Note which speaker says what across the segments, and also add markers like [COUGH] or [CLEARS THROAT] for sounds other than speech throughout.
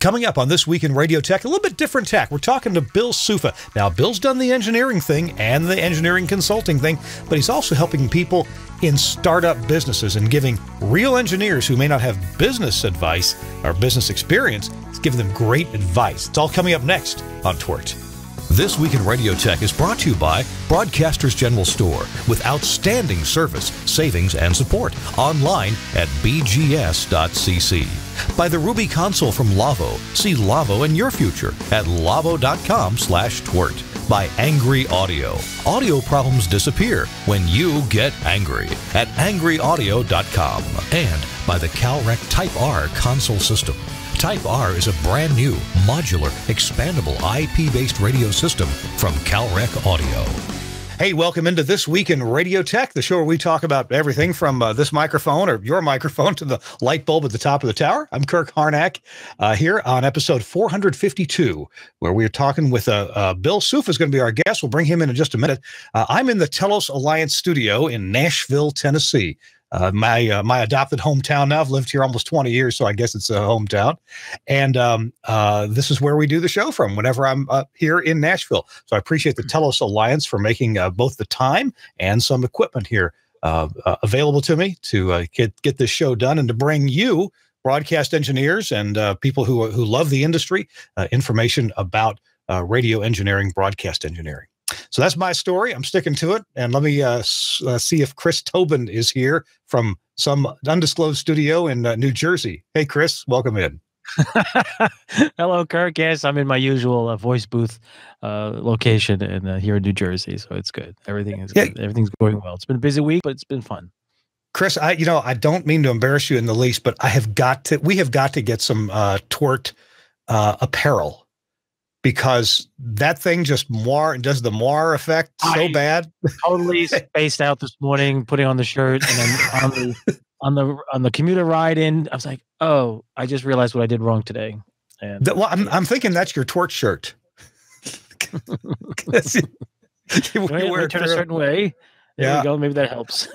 Speaker 1: Coming up on This Week in Radio Tech, a little bit different tech. We're talking to Bill Suffa. Now, Bill's done the engineering thing and the engineering consulting thing, but he's also helping people in startup businesses and giving real engineers who may not have business advice or business experience, he's giving them great advice. It's all coming up next on TWiRT. This Week in Radio Tech is brought to you by Broadcasters General Store with outstanding service, savings, and support online at bgs.cc. By the Ruby console from Lawo. See Lawo in your future at lawo.com slash twert. By Angry Audio. Audio problems disappear when you get angry at angryaudio.com. And by the Calrec Type R console system. Type R is a brand new, modular, expandable IP based radio system from Calrec Audio. Hey, welcome into This Week in Radio Tech, the show where we talk about everything from uh, this microphone or your [LAUGHS] microphone to the light bulb at the top of the tower. I'm Kirk Harnack uh, here on episode 452, where we're talking with uh, uh Bill Suffa is going to be our guest. We'll bring him in in just a minute. Uh, I'm in the Telos Alliance studio in Nashville, Tennessee uh, my uh, my adopted hometown. Now I've lived here almost 20 years, so I guess it's a hometown. And um, uh, this is where we do the show from whenever I'm uh, here in Nashville. So I appreciate the Telos Alliance for making uh, both the time and some equipment here uh, available to me to get get this show done and to bring you broadcast engineers and people who who love the industry information about radio engineering, broadcast engineering. So that's my story. I'm sticking to it. And let me uh, uh, see if Chris Tobin is here from some undisclosed studio in uh, New Jersey. Hey, Chris, welcome in. [LAUGHS]
Speaker 2: Hello, Kirk. Yes, I'm in my usual uh, voice booth uh, location in, uh, here in New Jersey, so it's good. Everything is yeah. good. everything's going well. It's been a busy week, but it's been fun.
Speaker 1: Chris, I you know I don't mean to embarrass you in the least, but I have got to. We have got to get some uh, uh, apparel because that thing just more does the more effect so I bad.
Speaker 2: totally spaced out this morning, putting on the shirt, and then on the [LAUGHS] on the on the commuter ride in, I was like, oh, I just realized what I did wrong today.
Speaker 1: And the, well, I'm I'm thinking that's your TWiRT shirt. [LAUGHS]
Speaker 2: you, you wear turn a certain way. There yeah. go. Maybe that helps.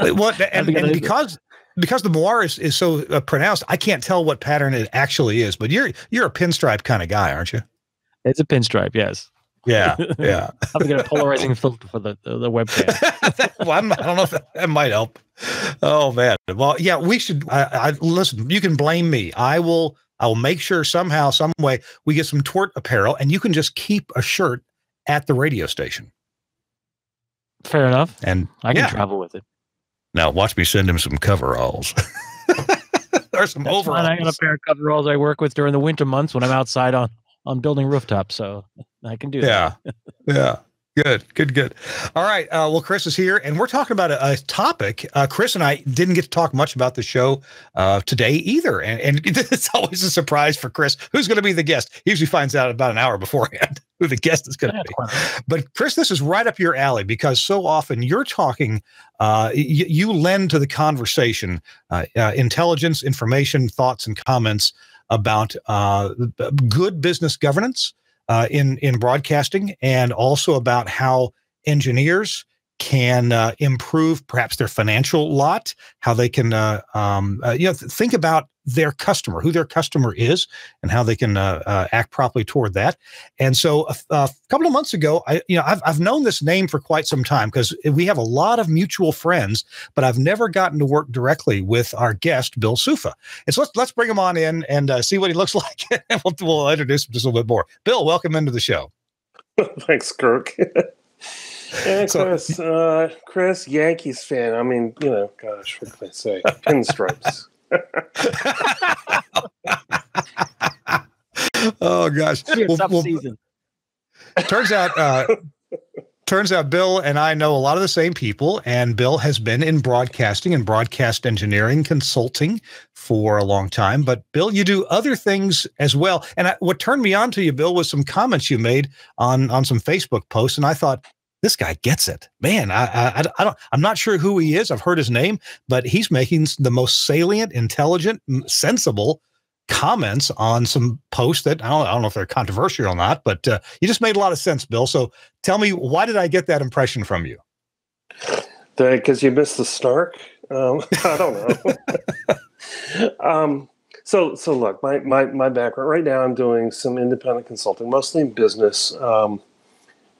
Speaker 1: well, [LAUGHS] and, and because because the moire is, is so uh, pronounced, I can't tell what pattern it actually is. But you're you're a pinstripe kind of guy, aren't you?
Speaker 2: It's a pinstripe, yes.
Speaker 1: Yeah, [LAUGHS] yeah.
Speaker 2: I'm gonna get a polarizing filter for the the, the webcam. [LAUGHS]
Speaker 1: well, I'm, I do not know if that, that, might help. Oh man. Well, yeah, we should. I, I, listen. You can blame me. I will. I will make sure somehow, some way, we get some TWiRT apparel, and you can just keep a shirt at the radio station.
Speaker 2: Fair enough.
Speaker 1: And
Speaker 2: I can yeah. travel with it.
Speaker 1: Now, watch me send him some coveralls. [LAUGHS] or some That's overalls.
Speaker 2: Fine. I got a pair of coveralls I work with during the winter months when I'm outside on on building rooftops, so I can do
Speaker 1: yeah. that. Yeah, yeah. Good, good, good. All right. Uh, well, Chris is here, and we're talking about a, a topic. Uh, Chris and I didn't get to talk much about the show uh, today either, and, and [LAUGHS] it's always a surprise for Chris. Who's going to be the guest? He usually finds out about an hour beforehand [LAUGHS] who the guest is going to be. But Chris, this is right up your alley because so often you're talking. Uh, you lend to the conversation uh, uh, intelligence, information, thoughts, and comments about uh, good business governance uh, in in broadcasting, and also about how engineers can uh, improve perhaps their financial lot, how they can uh, um, uh, you know think about their customer, who their customer is, and how they can uh, uh, act properly toward that. And so, a, a, couple of months ago, I you know I've I've known this name for quite some time because we have a lot of mutual friends, but I've never gotten to work directly with our guest Bill Suffa. And so let's let's bring him on in and uh, see what he [LAUGHS] looks like, and we'll, we'll introduce him just a little bit more. Bill, welcome into the show. [LAUGHS]
Speaker 3: Thanks, Kirk. [LAUGHS] Yeah, [LAUGHS] Chris, uh, Chris, Yankees fan. I mean, you know, gosh, what can I say? Pinstripes. [LAUGHS]
Speaker 1: oh gosh,
Speaker 2: well, well, season.
Speaker 1: Turns out, uh, turns out, Bill and I know a lot of the same people, and Bill has been in broadcasting and broadcast engineering consulting for a long time. But Bill, you do other things as well. And I, what turned me on to you, Bill, was some comments you made on on some Facebook posts, and I thought this guy gets it, man. I, I, I don't, I'm not sure who he is. I've heard his name, but he's making the most salient, intelligent, sensible comments on some posts that I don't, I don't know if they're controversial or not, but uh, you just made a lot of sense, Bill. So tell me, why did I get that impression from you?
Speaker 3: Because you missed the snark. Um, [LAUGHS] I don't know. [LAUGHS] um, So, so look, my, my, my background right now, I'm doing some independent consulting, mostly in business, um,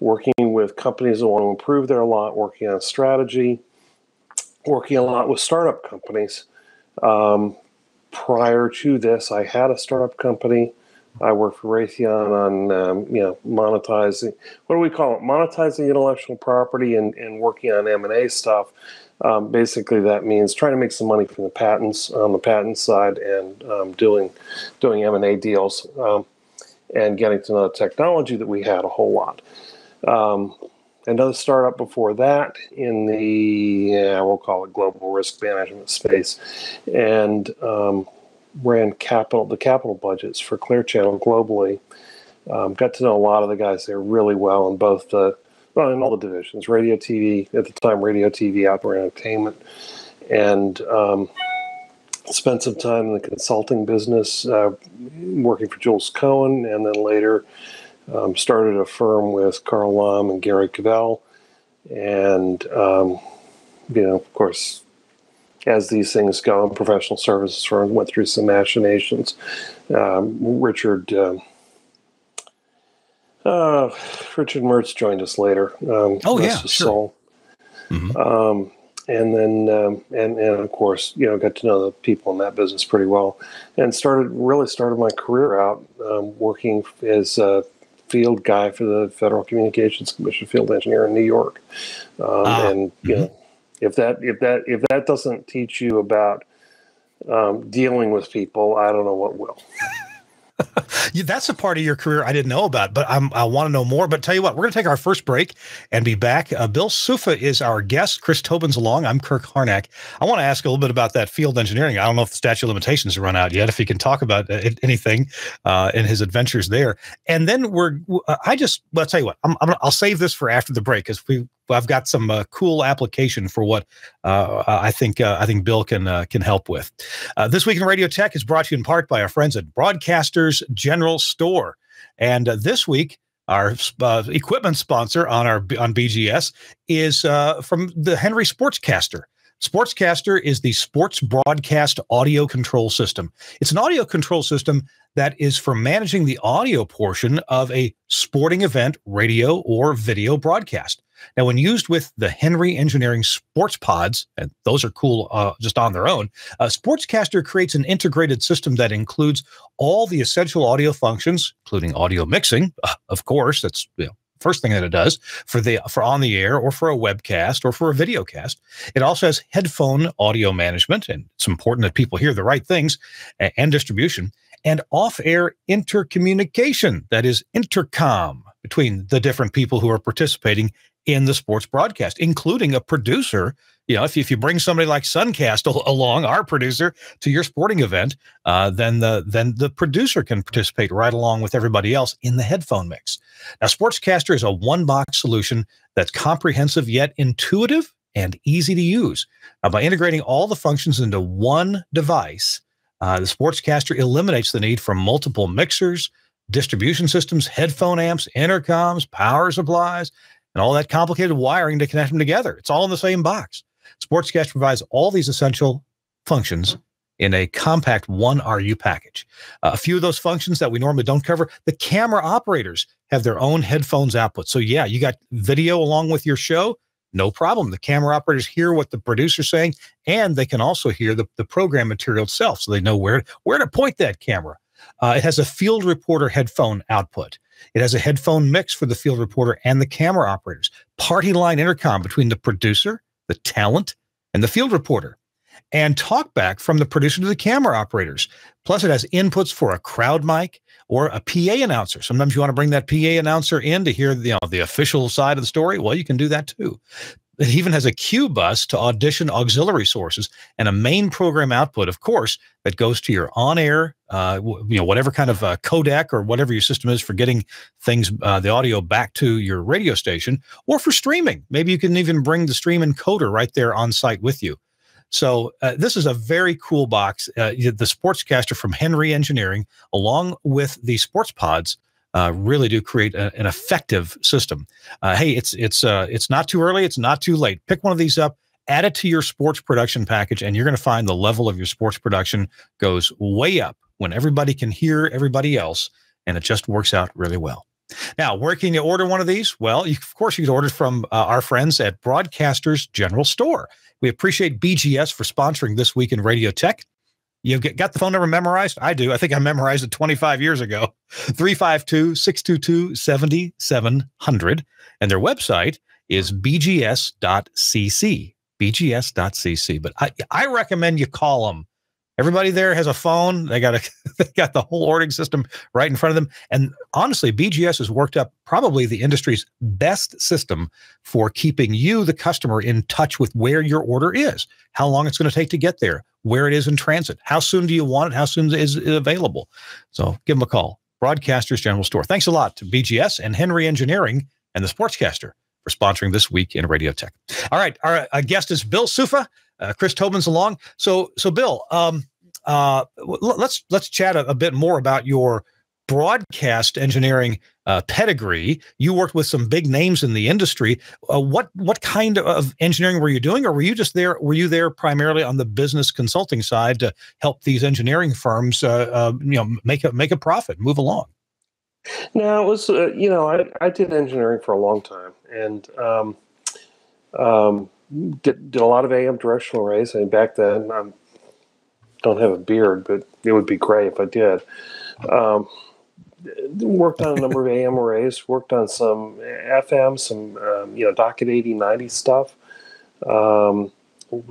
Speaker 3: working with companies that want to improve their lot, working on strategy, working a lot with startup companies. Um, prior to this, I had a startup company. I worked for Raytheon on, um, you know, monetizing. What do we call it? Monetizing intellectual property and, and working on M and A stuff. Um, basically, that means trying to make some money from the patents on the patent side and um, doing doing M and A deals um, and getting to know the technology that we had a whole lot. Um, another startup before that in the yeah, we'll call it global risk management space, and um, ran capital the capital budgets for Clear Channel globally. Um, got to know a lot of the guys there really well in both the well in all the divisions, radio, TV at the time, radio, TV, outdoor entertainment, and um, spent some time in the consulting business, uh, working for Jules Cohen, and then later um, started a firm with Carl Lahm and Gary Cavell, and um, you know, of course, as these things go, professional services firm went through some machinations. Um, Richard. Uh, uh, Richard Mertz joined us later.
Speaker 1: Um, oh yeah, sure.
Speaker 3: Mm-hmm. Um, and then um, and and of course you know got to know the people in that business pretty well, and started really started my career out um, working as a field guy for the Federal Communications Commission, field engineer in New York, um, ah, and you mm-hmm. know if that if that if that doesn't teach you about um, dealing with people, I don't know what will. [LAUGHS]
Speaker 1: That's a part of your career I didn't know about, but I'm, i want to know more. But tell you what, we're going to take our first break and be back. Uh, Bill Suffa is our guest. Chris Tobin's along. I'm Kirk Harnack. I want to ask a little bit about that field engineering. I don't know if the statute of limitations run out yet. If he can talk about uh, anything uh, in his adventures there, and then we're. Uh, I just. I'll tell you what. I'm, i will save this for after the break because we I've got some uh, cool application for what uh, I think uh, I think Bill can uh, can help with. Uh, this week in Radio Tech is brought to you in part by our friends at Broadcasters General Store, and uh, this week our equipment sponsor on our on BGS is from the Henry Sportscaster. Sportscaster is the sports broadcast audio control system. It's an audio control system that is for managing the audio portion of a sporting event, radio, or video broadcast. Now, when used with the Henry Engineering Sports Pods, and those are cool uh, just on their own, uh, Sportscaster creates an integrated system that includes all the essential audio functions, including audio mixing, [LAUGHS] of course. That's you know, first thing that it does for the for on the air or for a webcast or for a video cast. It also has headphone audio management, and it's important that people hear the right things and, and distribution, and off-air intercommunication. That is intercom between the different people who are participating in the sports broadcast, including a producer. You know, if, if you bring somebody like Suncast along, our producer, to your sporting event, uh, then the then the producer can participate right along with everybody else in the headphone mix. Now, Sportscaster is a one box solution that's comprehensive yet intuitive and easy to use. Now, by integrating all the functions into one device, uh, the Sportscaster eliminates the need for multiple mixers, distribution systems, headphone amps, intercoms, power supplies, and all that complicated wiring to connect them together. It's all in the same box. Sportscast provides all these essential functions in a compact 1RU package. Uh, a few of those functions that we normally don't cover, the camera operators have their own headphones output. So yeah, you got video along with your show, no problem. The camera operators hear what the producer's saying, and they can also hear the, the program material itself, so they know where, where to point that camera. Uh, it has a field reporter headphone output. It has a headphone mix for the field reporter and the camera operators, party line intercom between the producer, the talent, and the field reporter, and talkback from the producer to the camera operators. Plus, it has inputs for a crowd mic or a PA announcer. Sometimes you want to bring that PA announcer in to hear the, you know, the official side of the story. Well, you can do that too. It even has a Q bus to audition auxiliary sources and a main program output, of course, that goes to your on-air, uh, you know, whatever kind of uh, codec or whatever your system is for getting things, uh, the audio back to your radio station, or for streaming. Maybe you can even bring the stream encoder right there on site with you. So uh, this is a very cool box. Uh, the Sportscaster from Henry Engineering, along with the Sports Pods, uh, really do create a, an effective system. Uh, hey, it's it's uh, it's not too early. It's not too late. Pick one of these up. Add it to your sports production package, and you're going to find the level of your sports production goes way up when everybody can hear everybody else, and it just works out really well. Now, where can you order one of these? Well, you, of course, you can order from uh, our friends at Broadcasters General Store. We appreciate BGS for sponsoring this week in Radio Tech. You've got the phone number memorized? I do. I think I memorized it 25 years ago. [LAUGHS] 352 622 7700. And their website is bgs.cc. bgs.cc. But I, I recommend you call them Everybody there has a phone. They got a [LAUGHS] they got the whole ordering system right in front of them. And honestly, BGS has worked up probably the industry's best system for keeping you, the customer, in touch with where your order is, how long it's going to take to get there, where it is in transit, how soon do you want it, how soon is it available. So give them a call. Broadcasters General Store. Thanks a lot to BGS and Henry Engineering and the Sportscaster for sponsoring this week in Radio Tech. All right, our, our guest is Bill Suffa. Uh, Chris Tobin's along. So, so Bill, um, uh, let's let's chat a, a, bit more about your broadcast engineering uh, pedigree. You worked with some big names in the industry. Uh, what what kind of engineering were you doing, or were you just there? Were you there primarily on the business consulting side to help these engineering firms, uh, uh, you know, make a make a profit, move along?
Speaker 3: No, it was you know I I did engineering for a long time, and um, um, did, did a lot of AM directional arrays. I mean, back then, I don't have a beard, but it would be great if I did. Um, worked on a number of AM arrays, worked on some FM, some, um, you know, Docket 8090 stuff. Um,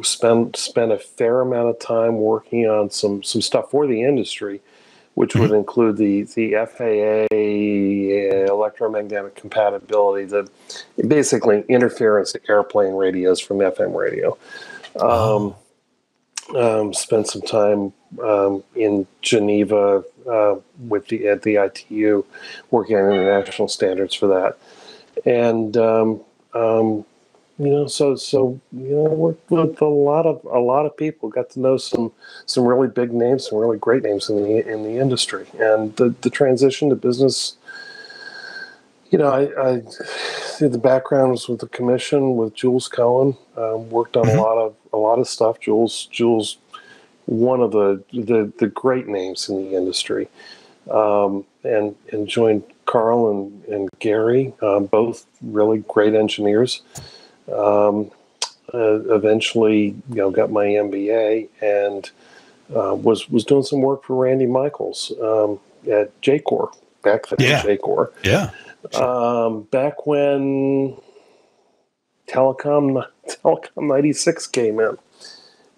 Speaker 3: spent, spent a fair amount of time working on some, some stuff for the industry which would mm-hmm. include the the FAA electromagnetic compatibility, the basically interference to airplane radios from FM radio. Um, um, spent some time um, in Geneva uh, with the at the ITU, working on international standards for that, and um, um, you know, so so you know, worked with a lot of a lot of people, got to know some some really big names, some really great names in the in the industry, and the the transition to business. You know, I, I the background was with the commission with Jules Cohen. Um, worked on mm-hmm. a lot of a lot of stuff. Jules Jules, one of the the, the great names in the industry, um, and and joined Carl and and Gary, um, both really great engineers. Um, uh, eventually, you know, got my MBA and uh, was was doing some work for Randy Michaels um, at Jacor back then.
Speaker 1: Yeah.
Speaker 3: Jacor.
Speaker 1: Yeah.
Speaker 3: Um, back when Telecom Telecom ninety six came in,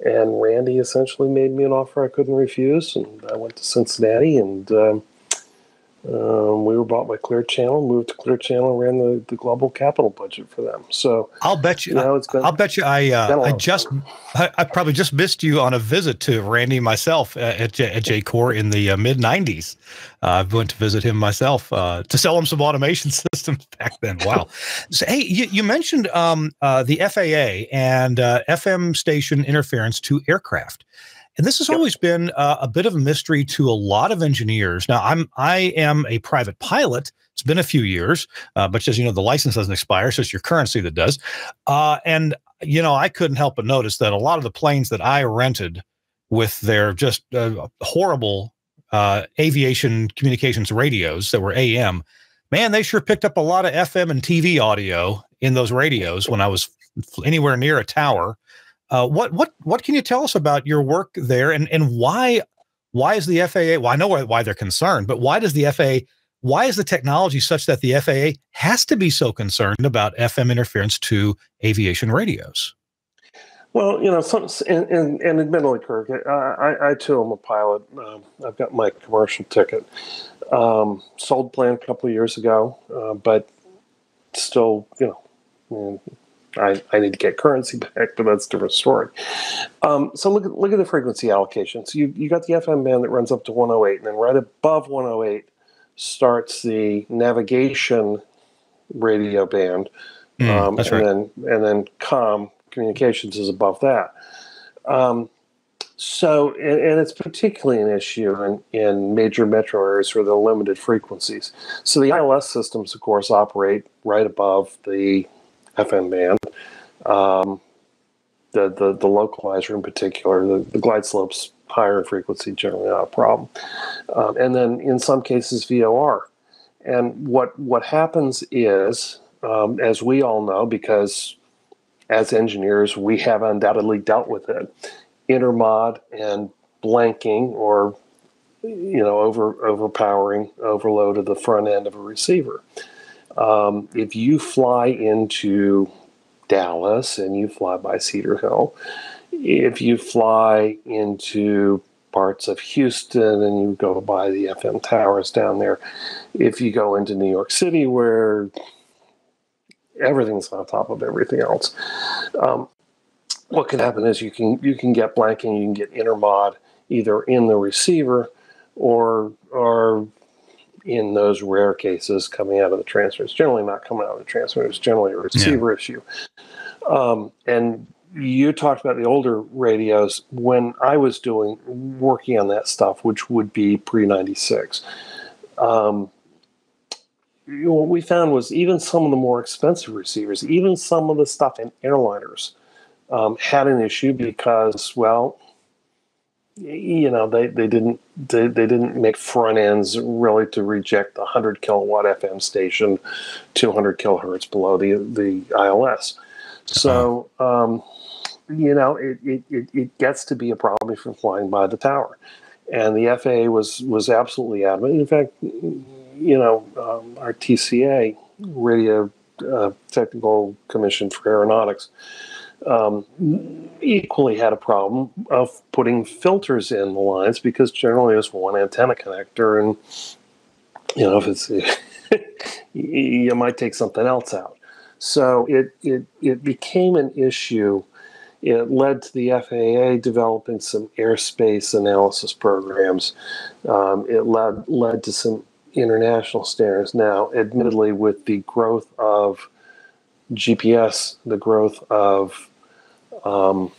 Speaker 3: and Randy essentially made me an offer I couldn't refuse, and I went to Cincinnati and. Um, um, we were bought by Clear Channel, moved to Clear Channel, ran the, the global capital budget for them. So
Speaker 1: I'll bet you, you know, been, I'll bet you, I uh, I just I, I, probably just missed you on a visit to Randy myself at at J, at Jacor in the uh, mid '90s. Uh, I went to visit him myself uh, to sell him some automation [LAUGHS] systems back then. Wow. so hey, you, you mentioned um, uh, the FAA and uh, FM station interference to aircraft. And this has yep. always been uh, a bit of a mystery to a lot of engineers. Now, I'm I am a private pilot. It's been a few years, uh, but as you know, the license doesn't expire, so it's your currency that does. Uh, and you know, I couldn't help but notice that a lot of the planes that I rented with their just uh, horrible uh, aviation communications radios that were AM, man, they sure picked up a lot of FM and TV audio in those radios when I was anywhere near a tower. Uh, what what what can you tell us about your work there, and and why why is the FAA? Well, I know why, why they're concerned, but why does the FAA? Why is the technology such that the FAA has to be so concerned about FM interference to aviation radios?
Speaker 3: Well, you know, some, and, and, and admittedly, Kirk, I, I, too am a pilot. Um, I've got my commercial ticket. Um, sold plane a couple of years ago, uh, but still, you know, I, I need to get currency [LAUGHS] back, but that's a different story. Um, so look at look at the frequency allocation. So you you got the FM band that runs up to 108, and then right above 108 starts the navigation radio band,
Speaker 1: mm, um,
Speaker 3: and
Speaker 1: right.
Speaker 3: then and then com communications is above that. Um, so, and, and, it's particularly an issue in, in major metro areas where there are limited frequencies. So the ILS systems, of course, operate right above the FM band. Um, the, the the localizer in particular, the, the glide slopes higher frequency, generally not a problem. Um, and then in some cases, VOR. And what what happens is, um, as we all know, because as engineers we have undoubtedly dealt with it, intermod and blanking or you know over overpowering overload of the front end of a receiver. Um, if you fly into Dallas and you fly by Cedar Hill, if you fly into parts of Houston and you go by the FM towers down there, if you go into New York City where everything's on top of everything else, um, what can happen is you can you can get blanking, you can get intermod either in the receiver or or in those rare cases coming out of the transmitter. It's generally not coming out of the transmitter. It's generally a receiver yeah. issue. Um, and you talked about the older radios when I was doing working on that stuff, which would be pre ninety six. Um, what we found was even some of the more expensive receivers, even some of the stuff in airliners, um, had an issue because, well, you know, they, they didn't they, they didn't make front ends really to reject the 100 kilowatt FM station, 200 kilohertz below the the ILS. So, um, you know, it, it, it gets to be a problem if you're flying by the tower. And the FAA was, was absolutely adamant. In fact, you know, um, RTCA, Radio uh, Technical Commission for Aeronautics, um, equally had a problem of putting filters in the lines because generally it's one antenna connector, and you know if it's [LAUGHS] you might take something else out. So it, it, it became an issue. It led to the FAA developing some airspace analysis programs. Um, it led, led to some international standards. Now, admittedly, with the growth of GPS, the growth of um,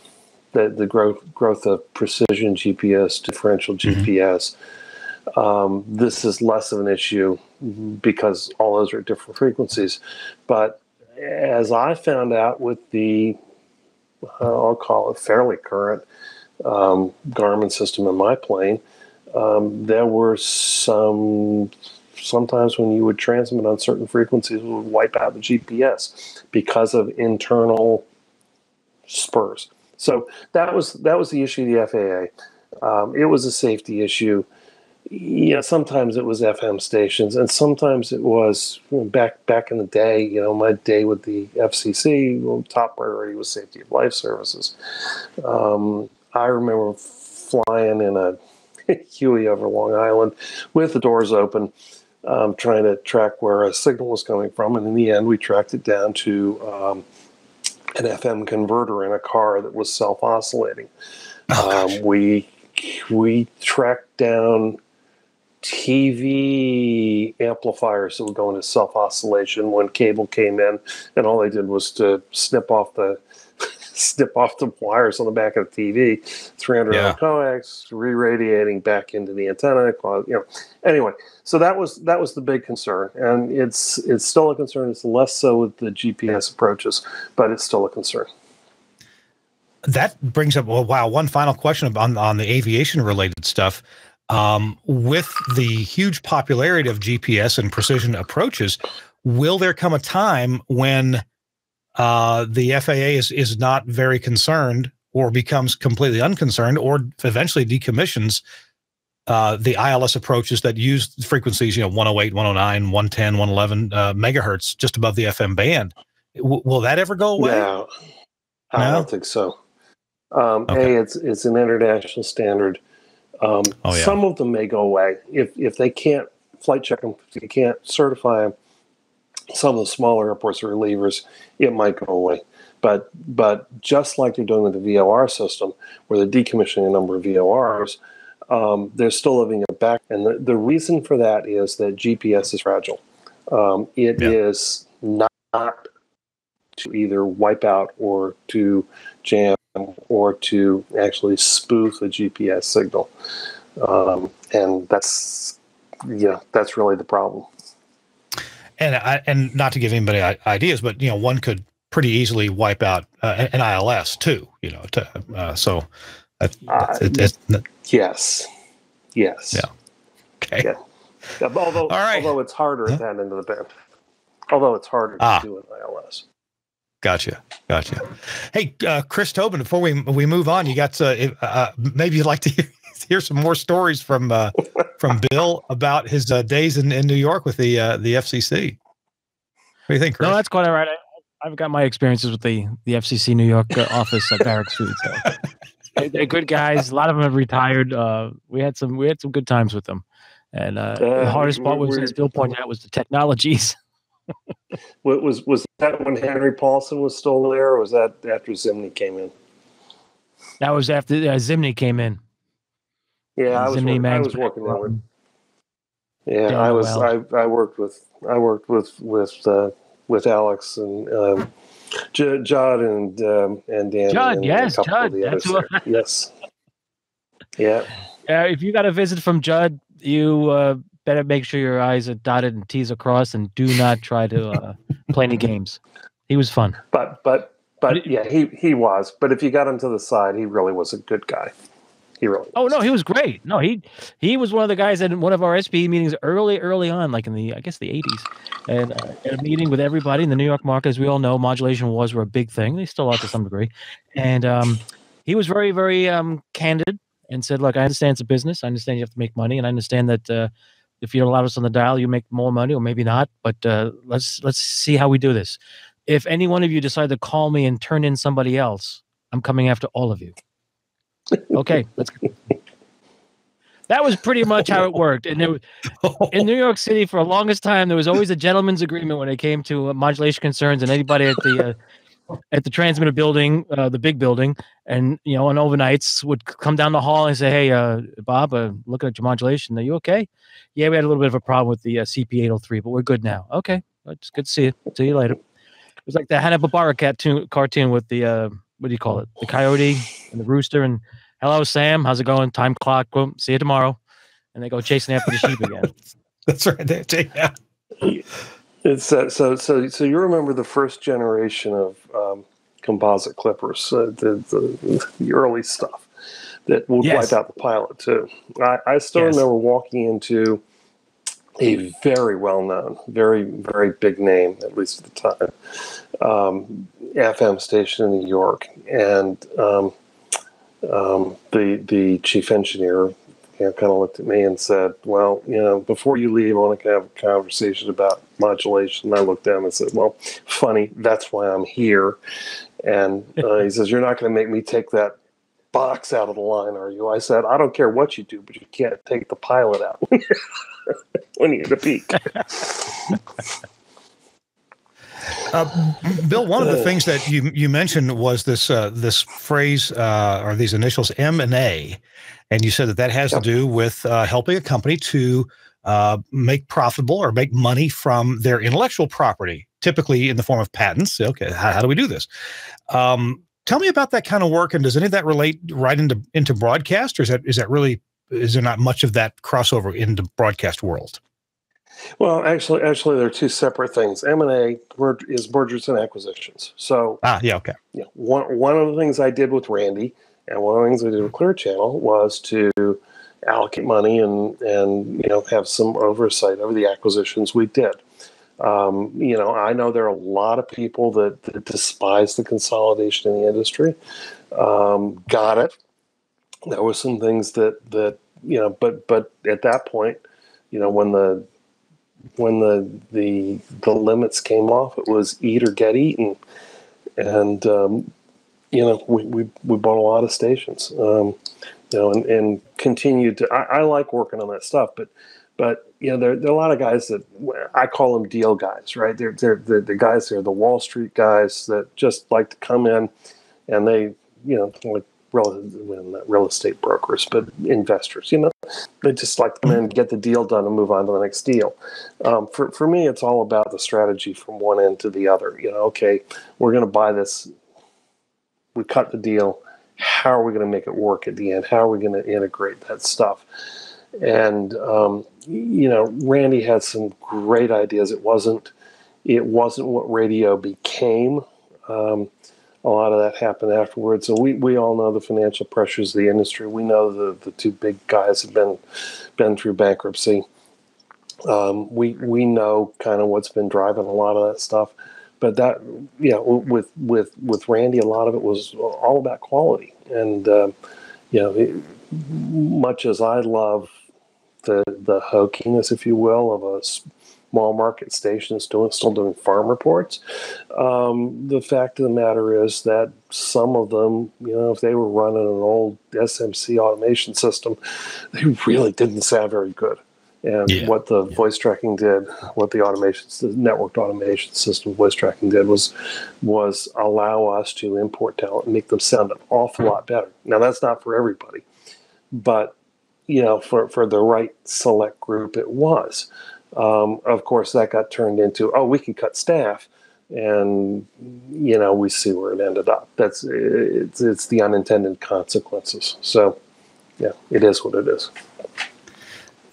Speaker 3: the, the growth growth of precision GPS, differential mm-hmm. GPS, um, this is less of an issue because all those are at different frequencies. But as I found out with the, I'll call it fairly current um, Garmin system in my plane, um, there were some sometimes when you would transmit on certain frequencies, it would wipe out the GPS because of internal spurs. So that was that was the issue of the FAA. Um, it was a safety issue yeah, sometimes it was FM stations, and sometimes it was you know, back back in the day. You know, my day with the FCC, top priority was safety of life services. Um, I remember flying in a [LAUGHS] Huey over Long Island with the doors open, um, trying to track where a signal was coming from, and in the end, we tracked it down to um, an FM converter in a car that was self oscillating. Oh, um, we we tracked down TV amplifiers that would go into self oscillation when cable came in, and all they did was to snip off the snip off the wires on the back of the TV, 300 yeah. ohm coax, re-radiating back into the antenna. You know, anyway, so that was that was the big concern, and it's it's still a concern. It's less so with the GPS approaches, but it's still a concern.
Speaker 1: That brings up well, wow. One final question on on the aviation related stuff um, with the huge popularity of GPS and precision approaches, will there come a time when uh, the FAA is is not very concerned or becomes completely unconcerned or eventually decommissions uh, the ILS approaches that use frequencies, you know, 108, 109, 110, 111 uh, megahertz just above the FM band. W- will that ever go away?
Speaker 3: No, I no? don't think so. Um, okay. A, it's it's an international standard. Um, oh, yeah. Some of them may go away if if they can't flight check them, if they can't certify them. Some of the smaller airports or relievers, it might go away. But but just like they're doing with the VOR system, where they're decommissioning a number of VORs, um, they're still living it back. And the, the reason for that is that GPS is fragile. Um, it yeah. is not to either wipe out or to jam or to actually spoof a GPS signal. Um, and that's, know, that's really the problem.
Speaker 1: And I, and not to give anybody ideas, but you know, one could pretty easily wipe out uh, an ILS too. You know, to, uh, so uh, it,
Speaker 3: Yes. Yes.
Speaker 1: Yeah. Okay.
Speaker 3: Yeah. although,
Speaker 1: All right.
Speaker 3: although it's harder at that end of the band. Although it's harder
Speaker 1: Ah.
Speaker 3: to do in ILS.
Speaker 1: Gotcha, gotcha. Hey, uh, Chris Tobin, before we we move on, you got uh, uh, maybe you'd like to hear, [LAUGHS] hear some more stories from uh, from [LAUGHS] Bill about his uh, days in, in New York with the uh, the FCC. What do you think, Chris?
Speaker 2: No, that's quite all right. I, I've got my experiences with the the FCC New York uh, office at Varick Street. So. [LAUGHS] They- They're good guys. A lot of them have retired. Uh, we had some we had some good times with them, and uh, the hardest part was, as Bill pointed out, was the technologies.
Speaker 3: Wa- Was was that when Henry Paulson was still there, or was that after Zimney came in?
Speaker 2: That was after uh, Zimney came in.
Speaker 3: Yeah, I was, work- I was working with. Yeah,
Speaker 2: Dan
Speaker 3: I was.
Speaker 2: Noel.
Speaker 3: I, I worked with. I worked with with uh, with Alex and um, J- Judd and um, and Dan.
Speaker 2: Judd,
Speaker 3: and
Speaker 2: yes,
Speaker 3: a couple of
Speaker 2: Judd, that's
Speaker 3: there. yes. Yeah.
Speaker 2: Uh, if you got a visit from Judd, you uh, better make sure your I's are dotted and T's across, and do not try to uh, play any games. He was fun.
Speaker 3: But but
Speaker 2: But
Speaker 3: but yeah, he he was. But if you got him to the side, he really was a good guy. He really.
Speaker 2: Oh no, he was great. No, he he was one of the guys at one of our SPE meetings early, early on, like in the I guess the eighties, and uh, a meeting with everybody in the New York market. As we all know, modulation wars were a big thing. They still are to some degree, and um, he was very, very um, candid and said, "Look, I understand it's a business. I understand you have to make money, and I understand that uh, if you don't allow us on the dial, you make more money, or maybe not. But uh, let's let's see how we do this. If any one of you decide to call me and turn in somebody else, I'm coming after all of you." Okay, let's. That was pretty much how it worked. And there, in New York City, for the longest time, there was always a gentleman's agreement when it came to uh, modulation concerns, and anybody at the uh, at the transmitter building, uh, the big building, and you know, on overnights would come down the hall and say, "Hey, uh, Bob, uh, looking at your modulation, are you okay?" Yeah, we had a little bit of a problem with the uh, CP803, but we're good now. Okay, it's good to see you. See you later. It was like the Hanna Barbera cartoon, cartoon with the what do you call it? The coyote and the rooster and hello Sam, how's it going? Time clock. Well, see you tomorrow. And they go chasing after the sheep again. [LAUGHS]
Speaker 1: That's right. There, yeah.
Speaker 3: It's uh, so so so. You remember the first generation of um, composite clippers, uh, the, the the early stuff that would
Speaker 2: Yes.
Speaker 3: wipe out the pilot too. I, I still
Speaker 2: Yes.
Speaker 3: remember walking into a very well known, very very big name, at least at the time, um, FM station in New York, and um, um, the the chief engineer you know, kind of looked at me and said, "Well, you know, before you leave, I want to have a conversation about modulation." And I looked him and said, "Well, funny, that's why I'm here." And uh, he says, "You're not going to make me take that box out of the line, are you?" I said, "I don't care what you do, but you can't take the pilot out [LAUGHS] when you're the peak."
Speaker 1: Uh, Bill, one of the things that you you mentioned was this uh, this phrase uh, or these initials M and A, and you said that that has
Speaker 3: Yep.
Speaker 1: to do with uh, helping a company to uh, make profitable or make money from their intellectual property, typically in the form of patents. Okay, how, how do we do this? Um, tell me about that kind of work, and does any of that relate right into into broadcast, or is that is that really is there not much of that crossover in the broadcast world?
Speaker 3: Well, actually, actually, they're two separate things. M and A is mergers and acquisitions. So
Speaker 1: Ah, yeah, okay.
Speaker 3: you know, one one of the things I did with Randy, and one of the things I did with Clear Channel was to allocate money and and you know have some oversight over the acquisitions we did. Um, you know, I know there are a lot of people that, that despise the consolidation in the industry. Um, got it. There were some things that that you know, but but at that point, you know, when the when the the the limits came off, it was eat or get eaten, and um, you know we, we we bought a lot of stations, um, you know, and, and continued to. I, I like working on that stuff, but but you know there, there are a lot of guys that I call them deal guys, right? They're they're the, the guys they're the Wall Street guys that just like to come in, and they you know like real real estate brokers, but investors, you know, they just like to come in and get the deal done and move on to the next deal. Um, for for me, it's all about the strategy from one end to the other. You know, okay, we're going to buy this. We cut the deal. How are we going to make it work at the end? How are we going to integrate that stuff? And um, you know, Randy had some great ideas. It wasn't it wasn't what radio became. Um, a lot of that happened afterwards. So we, we all know the financial pressures of the industry. We know the, the two big guys have been been through bankruptcy. Um, we we know kind of what's been driving a lot of that stuff. But that know with with with Randy, a lot of it was all about quality. And uh, you know, it, much as I love the the hokiness, if you will, of a small market station still still doing farm reports. Um, the fact of the matter is that some of them, you know, if they were running an old SMC automation system, they really didn't sound very good. And yeah. what the yeah. voice tracking did, what the automation, the networked automation system voice tracking did was was allow us to import talent and make them sound an awful lot better. Now that's not for everybody, but you know, for, for the right select group, it was. Um, of course, that got turned into, oh, we can cut staff, and you know we see where it ended up. That's it's it's the unintended consequences. So, yeah, it is what it is.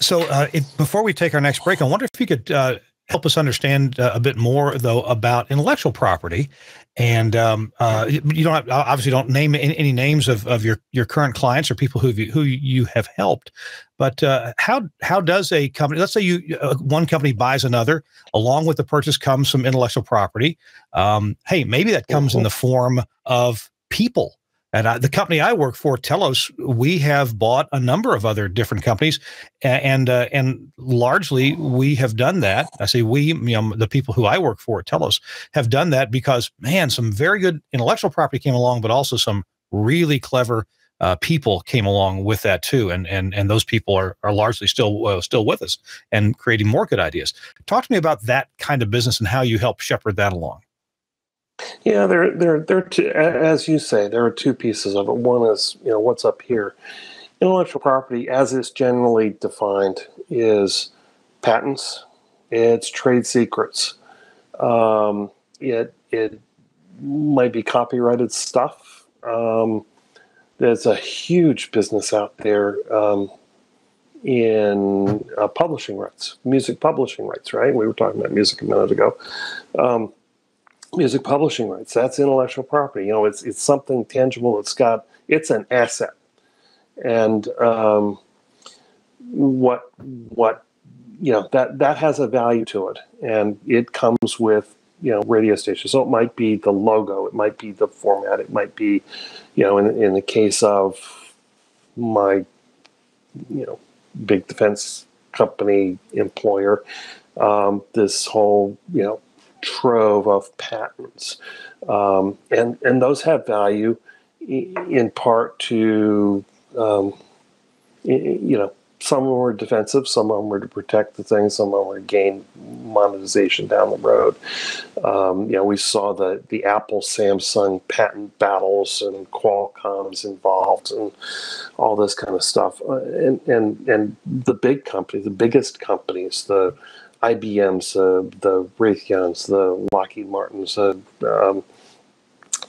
Speaker 1: So, uh, it, before we take our next break, I wonder if you could uh, help us understand uh, a bit more, though, about intellectual property. And um, uh, you don't have, obviously don't name any, any, names of, of your, your current clients or people who you, who you have helped, but uh, how how does a company? Let's say you uh, one company buys another, along with the purchase comes some intellectual property. Um, hey, maybe that comes in mm-hmm. the form of people and I, the company I work for, Telos, we have bought a number of other different companies, and uh, and largely we have done that. I say we, you know, the people who I work for at Telos have done that because man, some very good intellectual property came along, but also some really clever uh, people came along with that too, and and and those people are are largely still uh, still with us and creating more good ideas. Talk to me about that kind of business and how you help shepherd that along.
Speaker 3: Yeah, there, there, there. Two, as you say, there are two pieces of it. One is, you know, what's up here. Intellectual property, as it's generally defined, is patents. It's trade secrets. Um, it it might be copyrighted stuff. Um, there's a huge business out there um, in uh, publishing rights, music publishing rights. Right? We were talking about music a minute ago. Music publishing rights. That's intellectual property. You know, it's it's something tangible. It's got it's an asset, and um, what what you know that that has a value to it, and it comes with you know radio stations. So it might be the logo, it might be the format, it might be you know in in the case of my you know big defense company employer um, this whole you know trove of patents, um, and and those have value in part to um, you know some of them were defensive, some of them were to protect the thing, some of them were to gain monetization down the road. Um, you know, we saw the the Apple Samsung patent battles and Qualcomm's involved and all this kind of stuff, uh, and and and the big companies, the biggest companies, the IBM's, uh, the Raytheons, the Lockheed Martins, uh, um,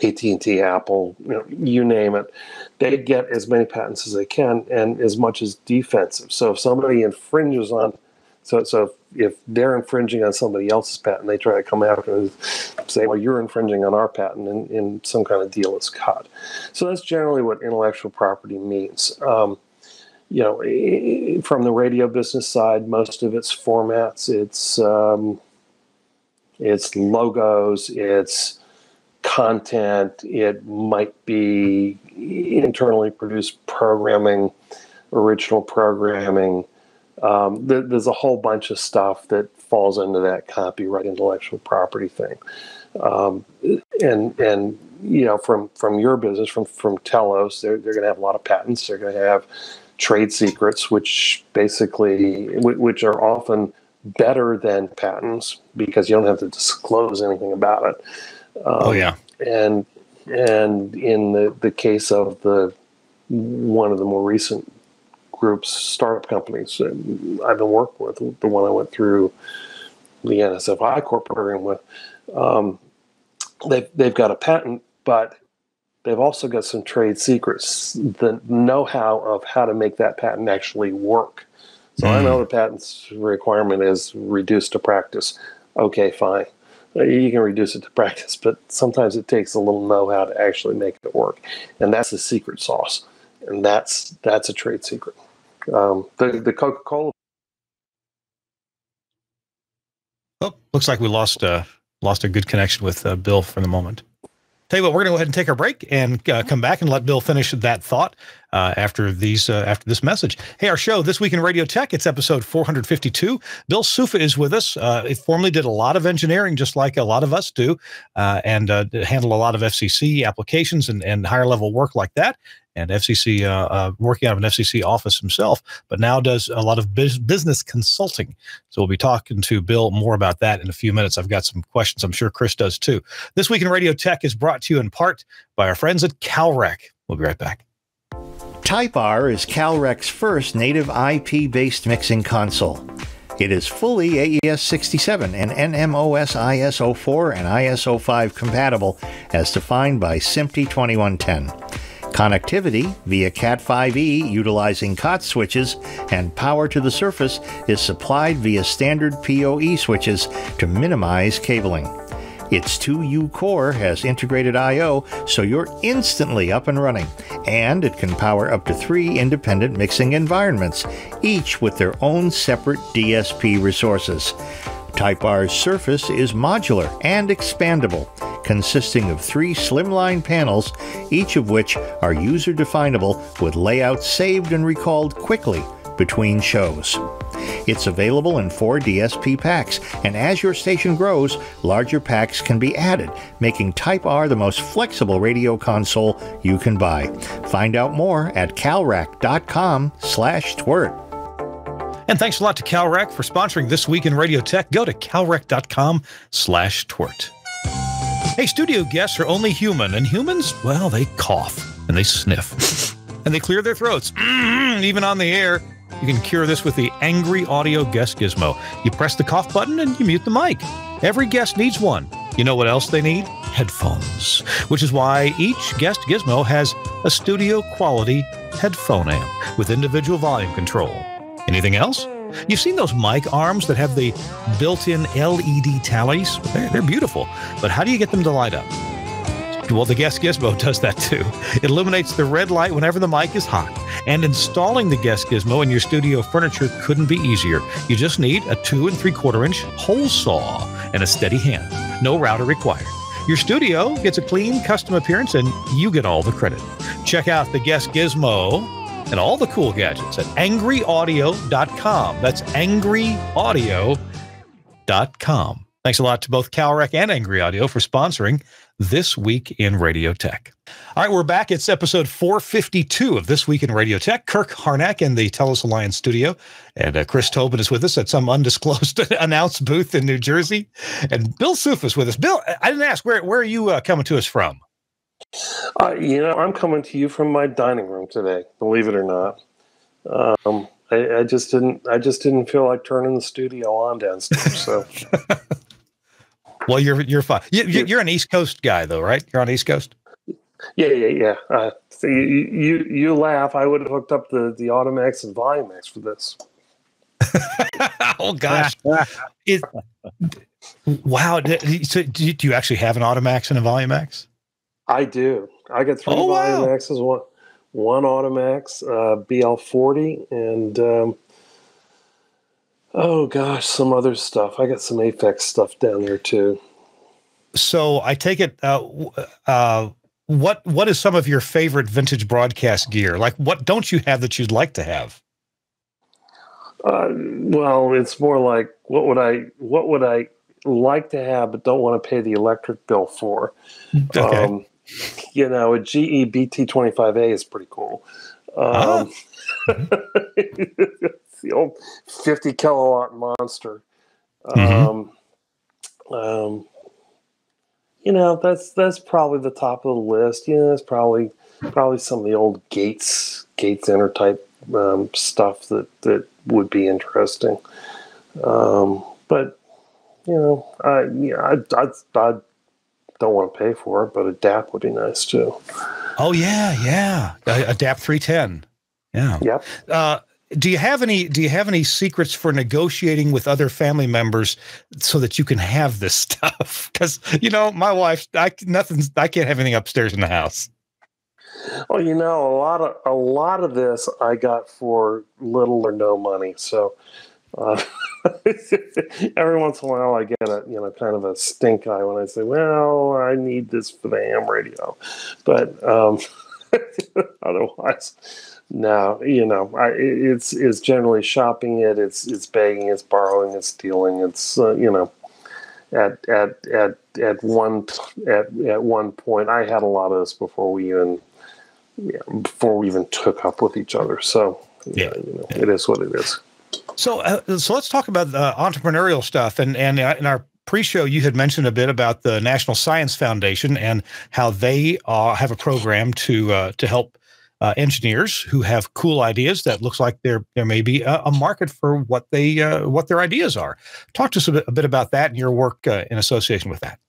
Speaker 3: AT&T, Apple, you, know, you name it, they get as many patents as they can and as much as defensive. So if somebody infringes on, so so if they're infringing on somebody else's patent, they try to come after and say, well, you're infringing on our patent, and, and some kind of deal is cut. So that's generally what intellectual property means. Um, you know, from the radio business side, most of its formats, it's um, it's logos, it's content, it might be internally produced programming, original programming. Um, th- there's a whole bunch of stuff that falls into that copyright intellectual property thing. Um, and and you know from from your business from from Telos, they're they're going to have a lot of patents. They're going to have trade secrets, which basically, which are often better than patents because you don't have to disclose anything about it.
Speaker 1: Um, oh yeah,
Speaker 3: and and in the the case of the one of the more recent groups, startup companies I've been working with, the one I went through the NSF I-Corps program with, um, they've they've got a patent, but They've also got some trade secrets, the know how of how to make that patent actually work. So mm. I know the patent's requirement is reduced to practice. Okay, fine. you can reduce it to practice, but sometimes it takes a little know-how to actually make it work, and that's the secret sauce, and that's that's a trade secret. Um, the the Coca Cola.
Speaker 1: Oh, looks like we lost uh, lost a good connection with uh, Bill for the moment. You what, we're going to go ahead and take our break and uh, come back and let Bill finish that thought uh, after these uh, after this message. Hey, our show this week in Radio Tech. It's episode 452. Bill Suffa is with us. Uh, he formerly did a lot of engineering, just like a lot of us do, uh, and uh, handle a lot of FCC applications and, and higher level work like that and FCC uh, uh, working out of an FCC office himself, but now does a lot of business consulting. So we'll be talking to Bill more about that in a few minutes. I've got some questions. I'm sure Chris does too. This week in Radio Tech is brought to you in part by our friends at CalRec. We'll be right back.
Speaker 4: Type R is CalRec's first native IP based mixing console. It is fully AES 67 and NMOS ISO 4 and ISO 5 compatible as defined by SMPTE 2110. Connectivity via Cat5e utilizing COTS switches and power to the surface is supplied via standard PoE switches to minimize cabling. Its 2U core has integrated I.O., so you're instantly up and running, and it can power up to three independent mixing environments, each with their own separate DSP resources. Type R's surface is modular and expandable, consisting of three slimline panels, each of which are user definable with layouts saved and recalled quickly between shows. It's available in four DSP packs, and as your station grows, larger packs can be added, making Type R the most flexible radio console you can buy. Find out more at calrec.com/twirt.
Speaker 1: And thanks a lot to CalRec for sponsoring This Week in Radio Tech. Go to calrec.com slash twirt. Hey, studio guests are only human, and humans, well, they cough and they sniff [LAUGHS] and they clear their throats, [CLEARS THROAT] even on the air. You can cure this with the Angry Audio Guest Gizmo. You press the cough button and you mute the mic. Every guest needs one. You know what else they need? Headphones, which is why each guest gizmo has a studio quality headphone amp with individual volume control. Anything else? You've seen those mic arms that have the built in LED tallies? They're, they're, beautiful, but how do you get them to light up? Well, the Guest Gizmo [LAUGHS] does that too. It illuminates the red light whenever the mic is hot. And installing the Guest Gizmo in your studio furniture couldn't be easier. You just need a two and three quarter inch hole saw and a steady hand. No router required. Your studio gets a clean, custom appearance, and you get all the credit. Check out the Guest Gizmo and all the cool gadgets at angryaudio.com. That's angryaudio.com. Thanks a lot to both CalRec and Angry Audio for sponsoring This Week in Radio Tech. All right, we're back. It's episode 452 of This Week in Radio Tech. Kirk Harnack in the Telos Alliance studio, and uh, Chris Tobin is with us at some undisclosed [LAUGHS] announced booth in New Jersey. And Bill Suffa is with us. Bill, I didn't ask, where, where are you uh, coming to us from?
Speaker 3: Uh, you know, I'm coming to you from my dining room today. Believe it or not, um, I, I, just didn't. I just didn't feel like turning the studio on downstairs. So, [LAUGHS]
Speaker 1: well, you're you're fine. You, you're an East Coast guy, though, right? You're on East Coast.
Speaker 3: Yeah, yeah, yeah. Uh, so you, you you laugh. I would have hooked up the the Audimax and Volumax for this. [LAUGHS]
Speaker 1: oh gosh! it, wow. So do you actually have an Audimax and a Volumax?
Speaker 3: I do. I got three oh, wow. Maxes, one one Audimax, uh, BL40, and um, oh gosh, some other stuff. I got some Aphex stuff down there too.
Speaker 1: So I take it. Uh, uh, what what is some of your favorite vintage broadcast gear? Like, what don't you have that you'd like to have?
Speaker 3: Uh, well, it's more like what would I what would I like to have, but don't want to pay the electric bill for. [LAUGHS] Okay. Um, you know, a GE BT25A is pretty cool. Um, it's [LAUGHS] the old 50 kilowatt monster. Mm-hmm. Um, um, you know, that's that's probably the top of the list. You know, it's probably probably some of the old Gates Gates Enter type um, stuff that that would be interesting. Um, but you know, I yeah, I, I, I don't want to pay for it, but a DAP would be nice too.
Speaker 1: Oh yeah, yeah, a, a DAP three ten. Yeah.
Speaker 3: Yep.
Speaker 1: Uh,
Speaker 5: do you have any do you have any secrets for negotiating with other family members so that you can have this [LAUGHS] stuff? Because you know my wife i nothing's i can't have anything upstairs in the house.
Speaker 3: Well you know a lot of a lot of this i got for little or no money. So uh, [LAUGHS] every once in a while i get a you know kind of a stink eye when i say well i need this for the ham radio. But um, [LAUGHS] otherwise no, you know, I, it's it's generally shopping it. It's it's begging. It's borrowing. It's stealing. It's uh, you know, at at at at one at at one point, I had a lot of this before we even yeah, before we even took up with each other. So yeah, you know, it is what it is.
Speaker 5: So uh, so let's talk about the entrepreneurial stuff and and uh, in our pre-show you had mentioned a bit about the National Science Foundation and how they uh, have a program to uh, to help uh, engineers who have cool ideas that looks like there there may be a, a market for what they uh, what their ideas are. Talk to us a bit, a bit about that and your work uh, in association with that.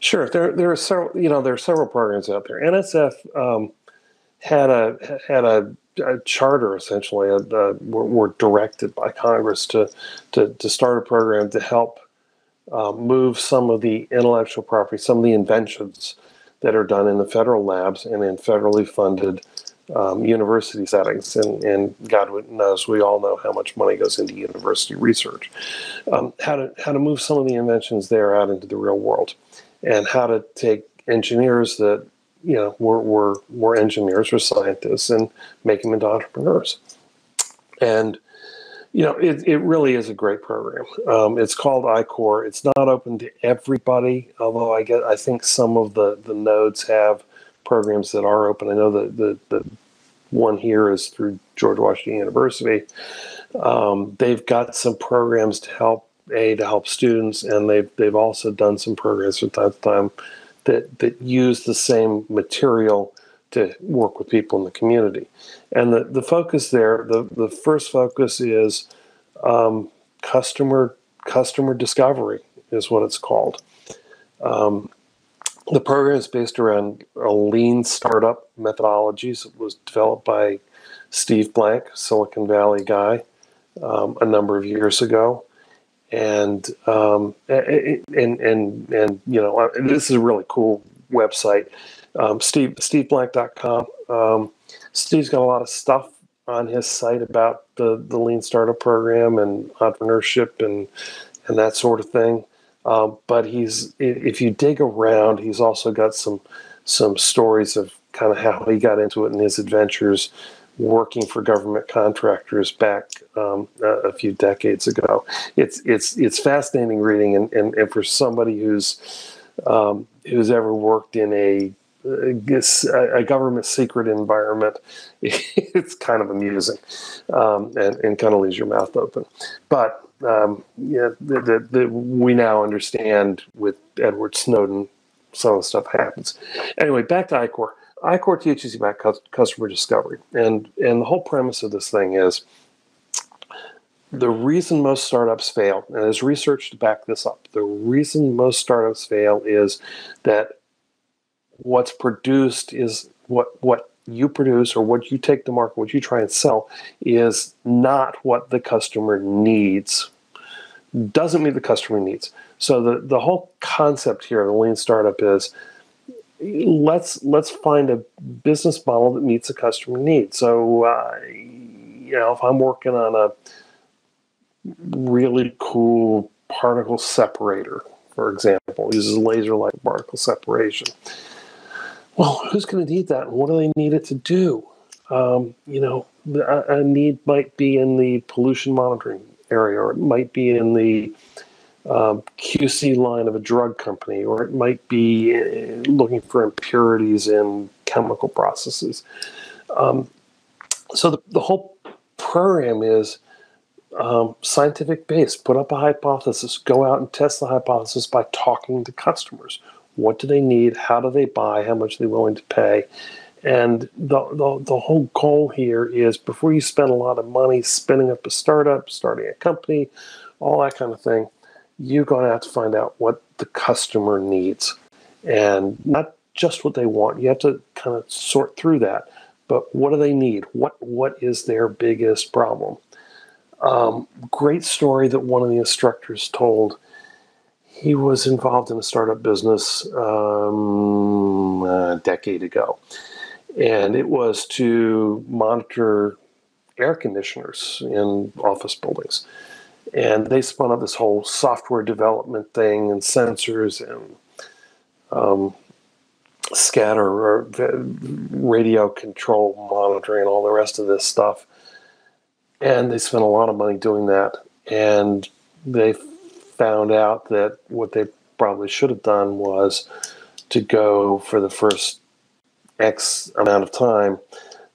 Speaker 3: Sure, there there are several you know there are several programs out there. NSF um, had a had a, a charter essentially a, a, were, were, directed by Congress to, to to start a program to help uh, move some of the intellectual property, some of the inventions that are done in the federal labs and in federally funded um, university settings. And, and, God knows we all know how much money goes into university research. Um, how to how to move some of the inventions there out into the real world, and how to take engineers that you know were were, were engineers or scientists and make them into entrepreneurs. And you know, it, it really is a great program. Um, it's called I-Corps. It's not open to everybody, although I get I think some of the, the nodes have programs that are open. I know that the, the one here is through George Washington University. Um, they've got some programs to help a to help students, and they've they've also done some programs from time to time that that use the same material to work with people in the community. And the, the focus there, the, the first focus is um, customer customer discovery is what it's called. Um, the program is based around a lean startup methodologies. It was developed by Steve Blank, Silicon Valley guy, um, a number of years ago. And, um, and and and you know this is a really cool website um, Steve SteveBlank.com. Um, Steve's got a lot of stuff on his site about the the Lean Startup Program and entrepreneurship and and that sort of thing. Um, but he's if you dig around, he's also got some some stories of kind of how he got into it and his adventures working for government contractors back um, a, few decades ago. It's it's it's fascinating reading, and, and, and for somebody who's um, who's ever worked in a a government secret environment, [LAUGHS] it's kind of amusing um, and, and kind of leaves your mouth open. But um, yeah, the, the, the, we now understand with Edward Snowden, some of the stuff happens. Anyway, back to I-Corps. I-Corps teaches you about customer discovery, and and the whole premise of this thing is the reason most startups fail, and there's research to back this up. The reason most startups fail is that what's produced is what what you produce or what you take to market, what you try and sell, is not what the customer needs. Doesn't meet the customer needs. So the, the whole concept here of the lean startup is let's let's find a business model that meets the customer needs. So uh, you know, if I'm working on a really cool particle separator, for example, uses laser light particle separation well, who's going to need that? What do they need it to do? Um, you know, a, a, need might be in the pollution monitoring area, or it might be in the um, QC line of a drug company, or it might be uh, looking for impurities in chemical processes. Um, so the, the whole program is um, scientific based. Put up a hypothesis, go out and test the hypothesis by talking to customers. What do they need? How do they buy? How much are they willing to pay? And the, the, the whole goal here is before you spend a lot of money spinning up a startup, starting a company, all that kind of thing, you're going to have to find out what the customer needs and not just what they want. You have to kind of sort through that. but what do they need? What what is their biggest problem? Um, great story that one of the instructors told. He was involved in a startup business um, a decade ago, and it was to monitor air conditioners in office buildings. And they spun up this whole software development thing and sensors and um, SCADA or radio control monitoring and all the rest of this stuff. And they spent a lot of money doing that. And they found out that what they probably should have done was to go for the first X amount of time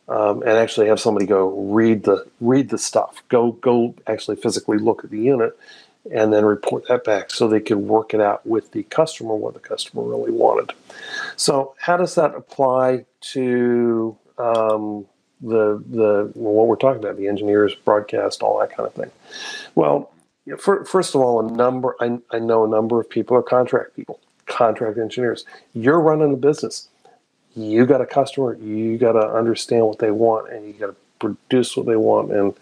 Speaker 3: um, and actually have somebody go read the read the stuff. Go go actually physically look at the unit and then report that back so they could work it out with the customer what the customer really wanted. So how does that apply to um, the the what we're talking about the engineers broadcast all that kind of thing? Well, for, first of all, a number I, I know a number of people are contract people, contract engineers. You're running a business. You got a customer. You got to understand what they want, and you got to produce what they want, and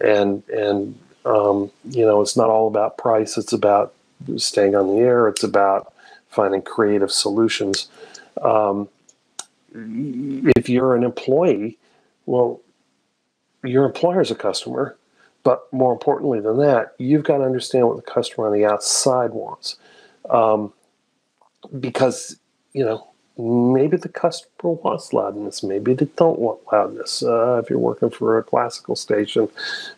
Speaker 3: and and um, you know, it's not all about price. It's about staying on the air. It's about finding creative solutions. Um, if you're an employee, well, your employer is a customer, but more importantly than that, you've got to understand what the customer on the outside wants. Um, because, you know, maybe the customer wants loudness, maybe they don't want loudness. Uh, if you're working for a classical station,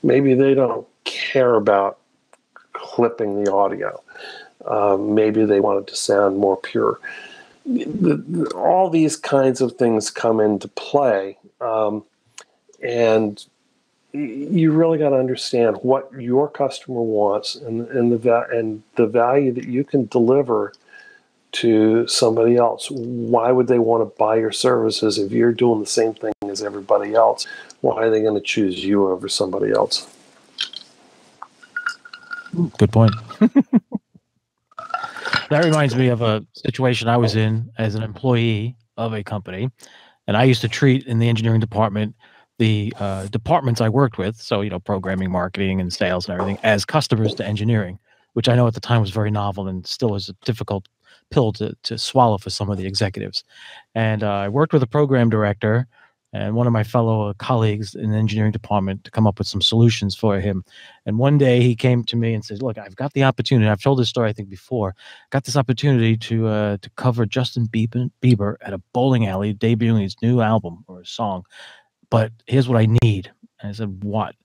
Speaker 3: maybe they don't care about clipping the audio. Um, maybe they want it to sound more pure. The, the, all these kinds of things come into play, um, and you really got to understand what your customer wants and, and the and the value that you can deliver to somebody else. Why would they want to buy your services if you're doing the same thing as everybody else? Why are they going to choose you over somebody else?
Speaker 2: Good point. [LAUGHS] that reminds me of a situation I was in as an employee of a company, and I used to treat in the engineering department the uh, departments I worked with, so you know, programming, marketing, and sales and everything, as customers to engineering, which I know at the time was very novel and still is a difficult pill to to swallow for some of the executives. And uh, I worked with a program director and one of my fellow colleagues in the engineering department to come up with some solutions for him. And one day he came to me and said, "Look, I've got the opportunity. I've told this story I think before. Got this opportunity to uh, to cover Justin Bieber at a bowling alley debuting his new album or a song. But here's what I need." And I said, "What?"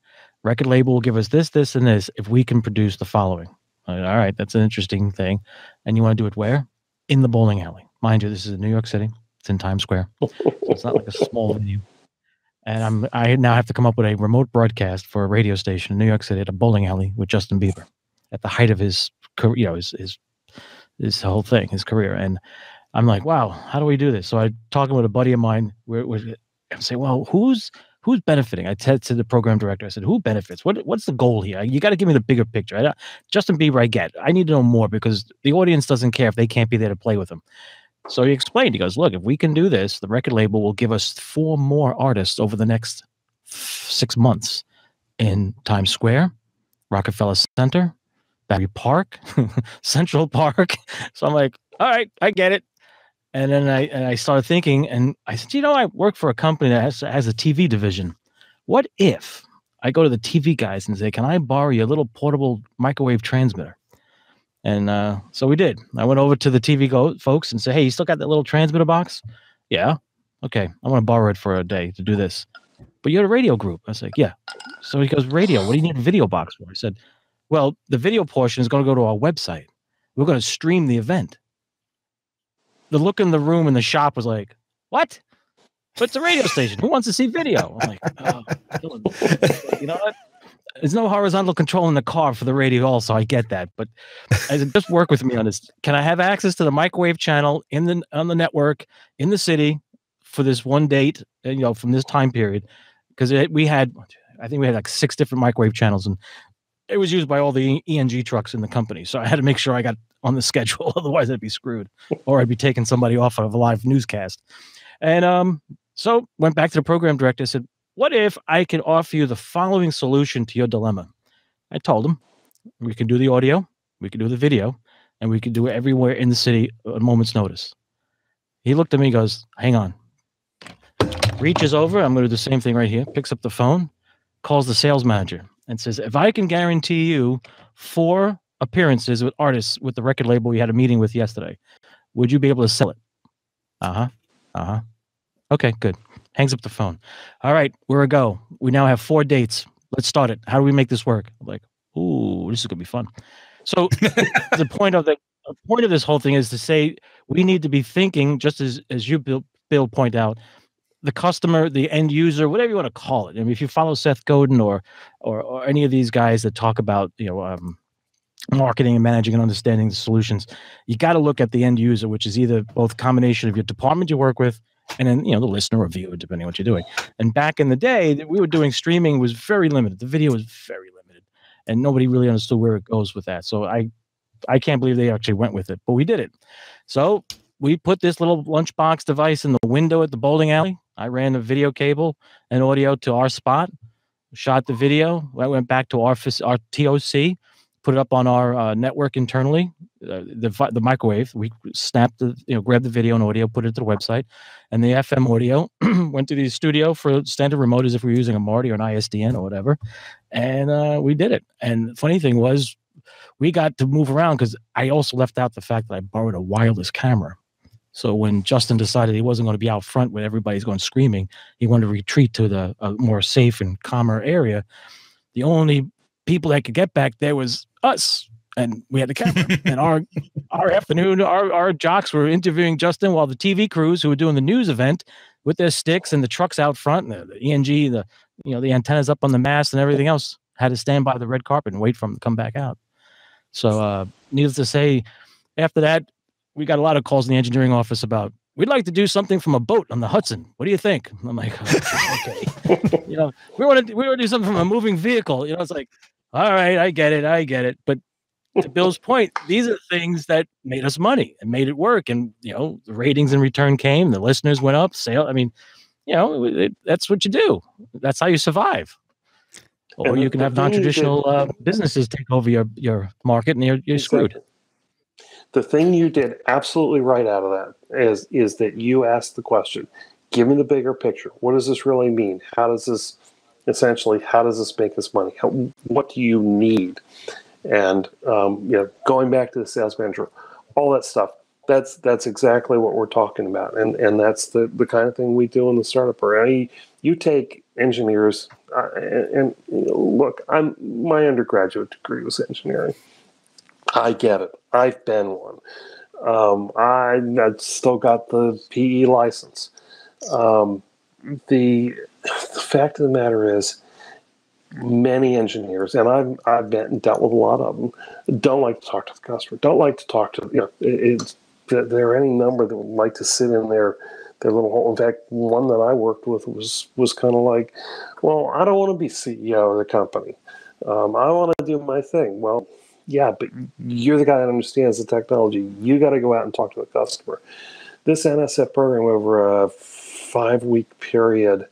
Speaker 2: Record label will give us this, this, and this if we can produce the following. Said, All right, that's an interesting thing. And you want to do it where? In the bowling alley. Mind you, this is in New York City. It's in Times Square. So it's not like a small [LAUGHS] venue. And I'm I now have to come up with a remote broadcast for a radio station in New York City at a bowling alley with Justin Bieber at the height of his career, you know, his his his whole thing, his career. And I'm like, wow, how do we do this? So I talking with a buddy of mine, we're, we're I'm saying, well, who's who's benefiting? I said to the program director, I said, who benefits? What what's the goal here? You got to give me the bigger picture. I, Justin Bieber, I get. I need to know more because the audience doesn't care if they can't be there to play with him. So he explained, he goes, Look, if we can do this, the record label will give us four more artists over the next six months in Times Square, Rockefeller Center, Battery Park, [LAUGHS] Central Park. [LAUGHS] So I'm like, All right, I get it. And then I and I started thinking, and I said, you know, I work for a company that has has a TV division. What if I go to the TV guys and say, Can I borrow your little portable microwave transmitter? And uh, so we did. I went over to the TV go- folks and said, "Hey, you still got that little transmitter box?" Yeah. Okay, I want to borrow it for a day to do this. But you're a radio group. I was like, "Yeah." So he goes, "Radio? What do you need a video box for?" I said, "Well, the video portion is going to go to our website. We're going to stream the event." The look in the room in the shop was like, "What?" But it's a radio station. Who wants to see video? I'm like, oh, you know what? there's no horizontal control in the car for the radio also i get that but just work with me on this can i have access to the microwave channel in the on the network in the city for this one date uh, you know from this time period because we had i think we had like six different microwave channels and it was used by all the eng trucks in the company so i had to make sure i got on the [LAUGHS] schedule otherwise i'd be screwed or i'd be taking somebody off of a live newscast and um So went back to the program director. Said, "What if I could offer you the following solution to your dilemma?" I told him, "We can do the audio, we can do the video, and we can do it everywhere in the city at a moment's notice." He looked at me, goes, "Hang on." Reaches over. I'm going to do the same thing right here. Picks up the phone, calls the sales manager, and says, "If I can guarantee you four appearances with artists with the record label we had a meeting with yesterday, would you be able to sell it?" Uh huh. Uh huh. Okay, good. Hangs up the phone. All right, we're a go. We now have four dates. Let's start it. How do we make this work? I'm like, ooh, this is gonna be fun. So the [LAUGHS] point of the, the point of this whole thing is to say we need to be thinking, just as as you Bill, Bill point out, the customer, the end user, whatever you want to call it. I mean, if you follow Seth Godin or or, or any of these guys that talk about you know um, marketing and managing and understanding the solutions, you got to look at the end user, which is either both combination of your department you work with and then you know the listener or viewer, depending on what you're doing. And back in the day, that we were doing streaming was very limited. The video was very limited, and nobody really understood where it goes with that. So I, I can't believe they actually went with it, but we did it. So we put this little lunchbox device in the window at the bowling alley. I ran the video cable and audio to our spot, shot the video. I went back to our our TOC, put it up on our uh, network internally, uh, the the microwave. We snapped the you know grabbed the video and audio, put it to the website, and the FM audio [CLEARS THROAT] went to the studio for standard remote as if we were using a Marti or an ISDN or whatever, and uh, we did it. And the funny thing was, we got to move around because I also left out the fact that I borrowed a wireless camera. So when Justin decided he wasn't going to be out front when everybody's going screaming, he wanted to retreat to the more safe and calmer area. The only people that could get back there was us and we had the camera. [LAUGHS] and our our afternoon, our our jocks were interviewing Justin while the TV crews who were doing the news event with their sticks and the trucks out front, and the, the ENG, the you know the antennas up on the mast and everything else had to stand by the red carpet and wait for them to come back out. So, uh, needless to say, after that, we got a lot of calls in the engineering office about we'd like to do something from a boat on the Hudson. What do you think? I'm like, [LAUGHS] okay, [LAUGHS] you know, we want to we want to do something from a moving vehicle. You know, it's like, all right, I get it, I get it, but [LAUGHS] to Bill's point, these are things that made us money and made it work. And you know, the ratings in return came, the listeners went up, sale. I mean, you know, it, that's what you do. That's how you survive. Or and you can have non-traditional uh, businesses take over your your market, and you're, you're exactly. screwed.
Speaker 3: The thing you did absolutely right out of that is is that you asked the question: "Give me the bigger picture. What does this really mean? How does this essentially? How does this make us money? How, what do you need?" and um, you know going back to the sales manager all that stuff that's that's exactly what we're talking about and and that's the the kind of thing we do in the startup area you take engineers uh, and, and you know, look i'm my undergraduate degree was engineering i get it i've been one um, I, I still got the pe license um, the the fact of the matter is many engineers, and I've I've been, dealt with a lot of them, don't like to talk to the customer. Don't like to talk to you know. It, there are any number that would like to sit in their their little hole. In fact, one that I worked with was was kind of like, well, I don't want to be CEO of the company. Um, I want to do my thing. Well, yeah, but you're the guy that understands the technology. You got to go out and talk to the customer. This NSF program over a five week period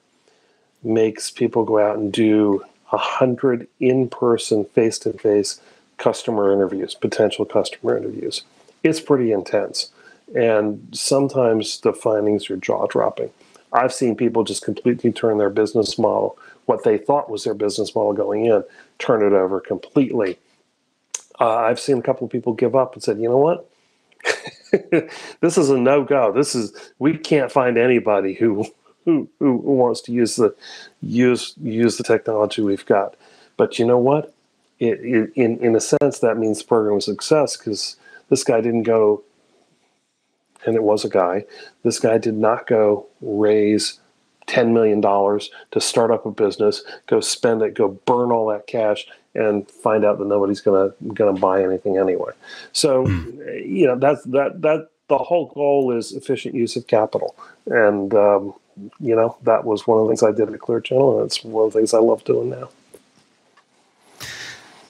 Speaker 3: makes people go out and do 100 in person, face to face customer interviews, potential customer interviews. It's pretty intense. And sometimes the findings are jaw dropping. I've seen people just completely turn their business model, what they thought was their business model going in, turn it over completely. Uh, I've seen a couple of people give up and said, you know what? [LAUGHS] this is a no go. This is, we can't find anybody who who, who wants to use the use use the technology we've got. But you know what? It, it, in in a sense, that means the program was a success because this guy didn't go, and it was a guy. This guy did not go raise ten million dollars to start up a business, go spend it, go burn all that cash, and find out that nobody's gonna gonna buy anything anyway. So, mm. you know, that's that that the whole goal is efficient use of capital, and um, you know, that was one of the things I did at Clear Channel, and it's one of the things I love doing now.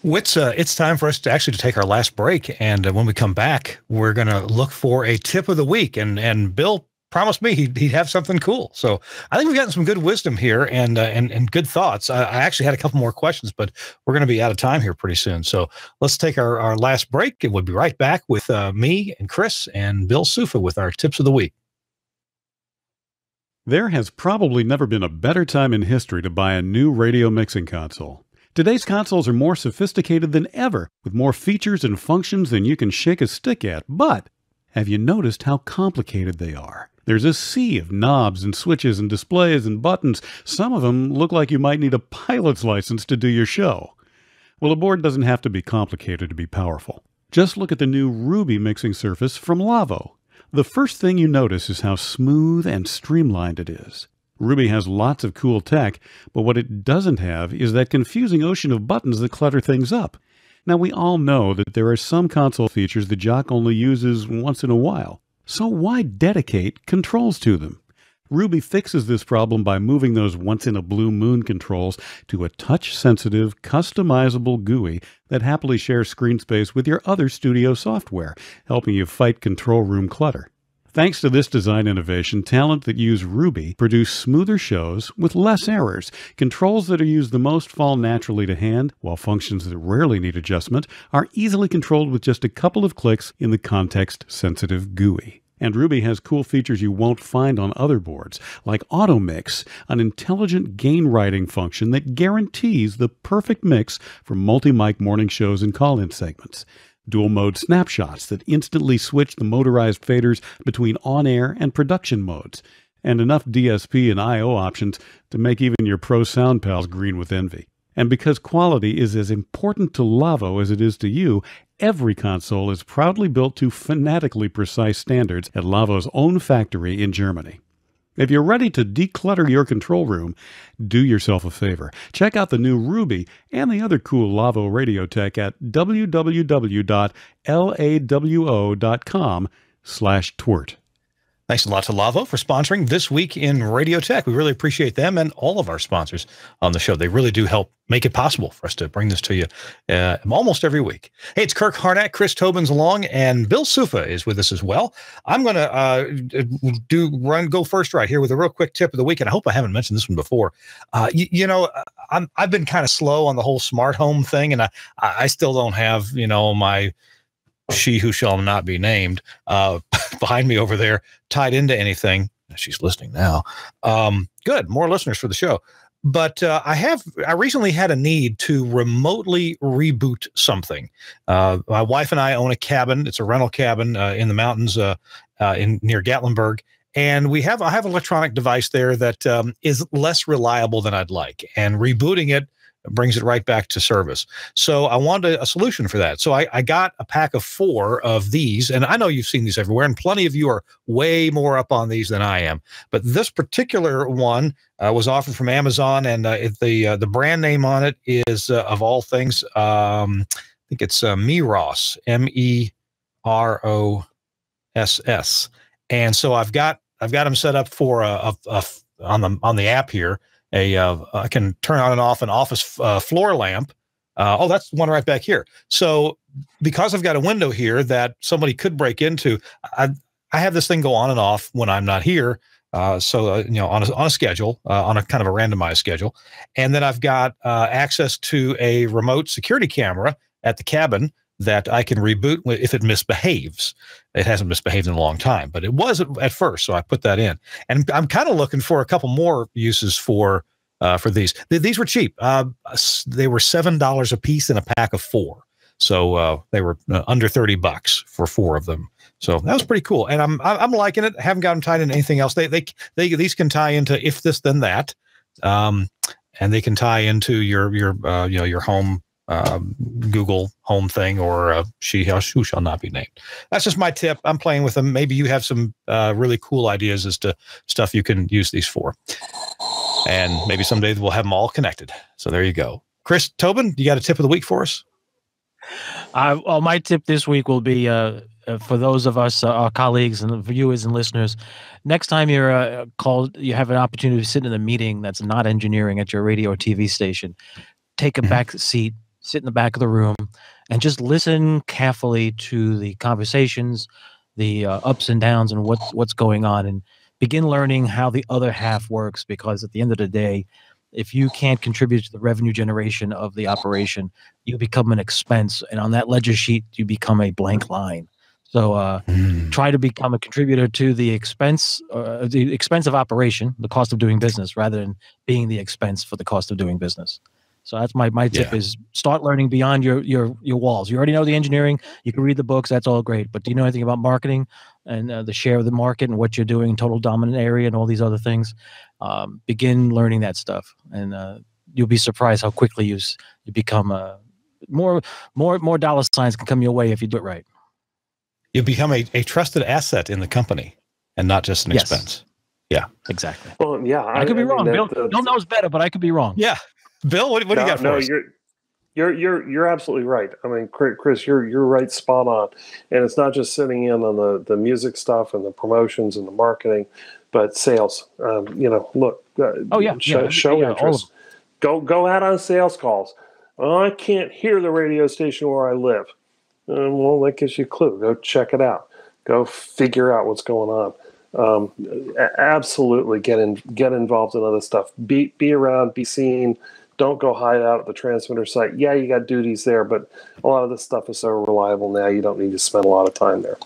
Speaker 5: It's uh, it's time for us to actually to take our last break, and uh, when we come back, we're going to look for a tip of the week. And and Bill
Speaker 1: promised me he'd, he'd have something cool. So I think we've gotten some good wisdom here and uh, and and good thoughts. I, I, actually had a couple more questions, but we're going to be out of time here pretty soon. So let's take our, our last break, and we'll be right back with uh, me and Chris and Bill Suffa with our tips of the week.
Speaker 6: There has probably never been a better time in history to buy a new radio mixing console. Today's consoles are more sophisticated than ever, with more features and functions than you can shake a stick at. But have you noticed how complicated they are? There's a sea of knobs and switches and displays and buttons. Some of them look like you might need a pilot's license to do your show. Well, a board doesn't have to be complicated to be powerful. Just look at the new Ruby mixing surface from Lawo. The first thing you notice is how smooth and streamlined it is. Ruby has lots of cool tech, but what it doesn't have is that confusing ocean of buttons that clutter things up. Now, we all know that there are some console features the jock only uses once in a while, so why dedicate controls to them? Ruby fixes this problem by moving those once in a blue moon controls to a touch sensitive, customizable GUI that happily shares screen space with your other studio software, helping you fight control room clutter. Thanks to this design innovation, talent that use Ruby produce smoother shows with less errors. Controls that are used the most fall naturally to hand, while functions that rarely need adjustment are easily controlled with just a couple of clicks in the context sensitive GUI. And Ruby has cool features you won't find on other boards, like AutoMix, an intelligent gain riding function that guarantees the perfect mix for multi mic morning shows and call in segments. Dual mode snapshots that instantly switch the motorized faders between on air and production modes. And enough DSP and I.O. options to make even your pro sound pals green with envy. And because quality is as important to Lawo as it is to you, Every console is proudly built to fanatically precise standards at Lawo's own factory in Germany. If you're ready to declutter your control room, do yourself a favor. Check out the new Ruby and the other cool Lawo radio tech at www.lawo.com slash twirt.
Speaker 1: Thanks a lot to Lawo for sponsoring This Week in Radio Tech. We really appreciate them and all of our sponsors on the show. They really do help make it possible for us to bring this to you uh, almost every week. Hey, it's Kirk Harnack, Chris Tobin's along, and Bill Suffa is with us as well. I'm going to uh, do run go first right here with a real quick tip of the week, and I hope I haven't mentioned this one before. Uh, you, you, know, I'm I've been kind of slow on the whole smart home thing, and I I still don't have you know my she who shall not be named uh, [LAUGHS] behind me over there tied into anything. She's listening now. Um, good, more listeners for the show. But uh, I have I recently had a need to remotely reboot something. Uh, my wife and I own a cabin. It's a rental cabin uh, in the mountains uh, uh, in near Gatlinburg, and we have I have an electronic device there that um, is less reliable than I'd like. And rebooting it brings it right back to service. So I wanted a solution for that. So I, I, got a pack of four of these, and I know you've seen these everywhere, and plenty of you are way more up on these than I am. But this particular one uh, was offered from Amazon, and uh, the uh, the brand name on it is uh, of all things, um, I think it's uh, Meross, M E R O S S. And so I've got I've got them set up for a, a, a on the on the app here a uh, I can turn on and off an office uh, floor lamp. Uh, oh, that's one right back here. So because I've got a window here that somebody could break into, I I have this thing go on and off when I'm not here. Uh, so uh, you know on a, on a schedule uh, on a kind of a randomized schedule, and then I've got access to a remote security camera at the cabin that I can reboot if it misbehaves. It hasn't misbehaved in a long time, but it was at first, so I put that in. And I'm kind of looking for a couple more uses for uh, for these. These were cheap. Uh, they were seven dollars a piece in a pack of four, so uh, they were uh, under thirty bucks for four of them. So that was pretty cool, and I'm I'm liking it. I haven't got them tied into anything else. They they they these can tie into if this then that, um, and they can tie into your your uh, you know your home um, Google Home thing or uh, she who shall not be named. That's just my tip. I'm playing with them. Maybe you have some uh, really cool ideas as to stuff you can use these for, and maybe someday we'll have them all connected. So there you go. Chris Tobin, you got a tip of the week for us?
Speaker 2: Uh, well, my tip this week will be uh, uh for those of us, uh, our colleagues and viewers and listeners. Next time you're uh, called, you have an opportunity to sit in a meeting that's not engineering at your radio or TV station. Take a mm-hmm. back seat, sit in the back of the room and just listen carefully to the conversations, the uh, ups and downs, and what's what's going on, and begin learning how the other half works because at the end of the day, if you can't contribute to the revenue generation of the operation, you become an expense. And on that ledger sheet, you become a blank line. So uh, mm. try to become a contributor to the expense, uh, the expense of operation, the cost of doing business, rather than being the expense for the cost of doing business. So that's my my tip yeah. is start learning beyond your your your walls. You already know the engineering, you can read the books, that's all great. But do you know anything about marketing and uh, the share of the market and what you're doing total dominant area and all these other things? Um, begin learning that stuff, and uh, you'll be surprised how quickly you you become a uh, more more more dollar signs can come your way if you do it right.
Speaker 5: You become a, a trusted asset in the company and not just an yes. expense. Yeah,
Speaker 2: exactly.
Speaker 3: Well, yeah,
Speaker 2: I, I could be I wrong. Mean, Bill, Bill knows better, but I could be wrong.
Speaker 5: Yeah, Bill, what, what no, do you got for no, us?
Speaker 3: You're, you're you're you're absolutely right. I mean, Chris, you're you're right, spot on. And it's not just sitting in on the the music stuff and the promotions and the marketing, but sales. Um, you know, look.
Speaker 2: Uh, oh yeah,
Speaker 3: show,
Speaker 2: yeah,
Speaker 3: show
Speaker 2: yeah,
Speaker 3: interest. Go go out on sales calls. Oh, I can't hear the radio station where I live. Uh, well, that gives you a clue. Go check it out. Go figure out what's going on. Um, absolutely get in, get involved in other stuff. Be be around, be seen don't go hide out at the transmitter site. Yeah, you got duties there, but a lot of this stuff is so reliable now, you don't need to spend a lot of time there.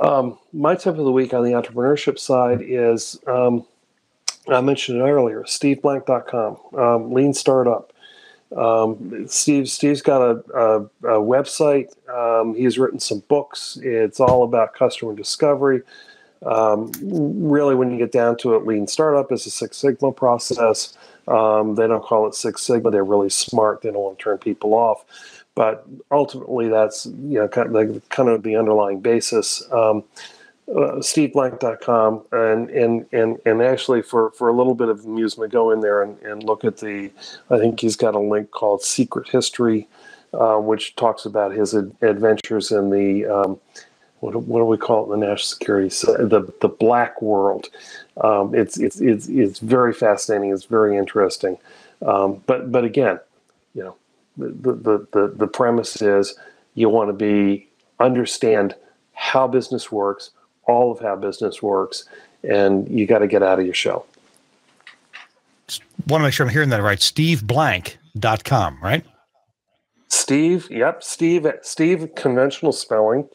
Speaker 3: Um, my tip of the week on the entrepreneurship side is um, I mentioned it earlier, steveblank.com, um, lean startup. Um, Steve, Steve's got a, a, a website. Um, he's written some books. It's all about customer discovery. Um, really, when you get down to it, lean startup is a Six Sigma process. Um, they don't call it Six Sigma. They're really smart. They don't want to turn people off. But ultimately, that's you know kind of the, kind of the underlying basis. Um, uh, SteveBlank.com and and and and actually for for a little bit of amusement, go in there and, and look at the. I think he's got a link called Secret History, uh, which talks about his ad- adventures in the um, what, what do we call it in the national security the the black world. Um, it's, it's it's it's very fascinating it's very interesting. Um, but but again you know the, the the the premise is you want to be understand how business works all of how business works and you got to get out of your shell.
Speaker 5: Want to make sure i'm hearing that right. Steveblank.com right?
Speaker 3: Steve yep steve steve conventional spelling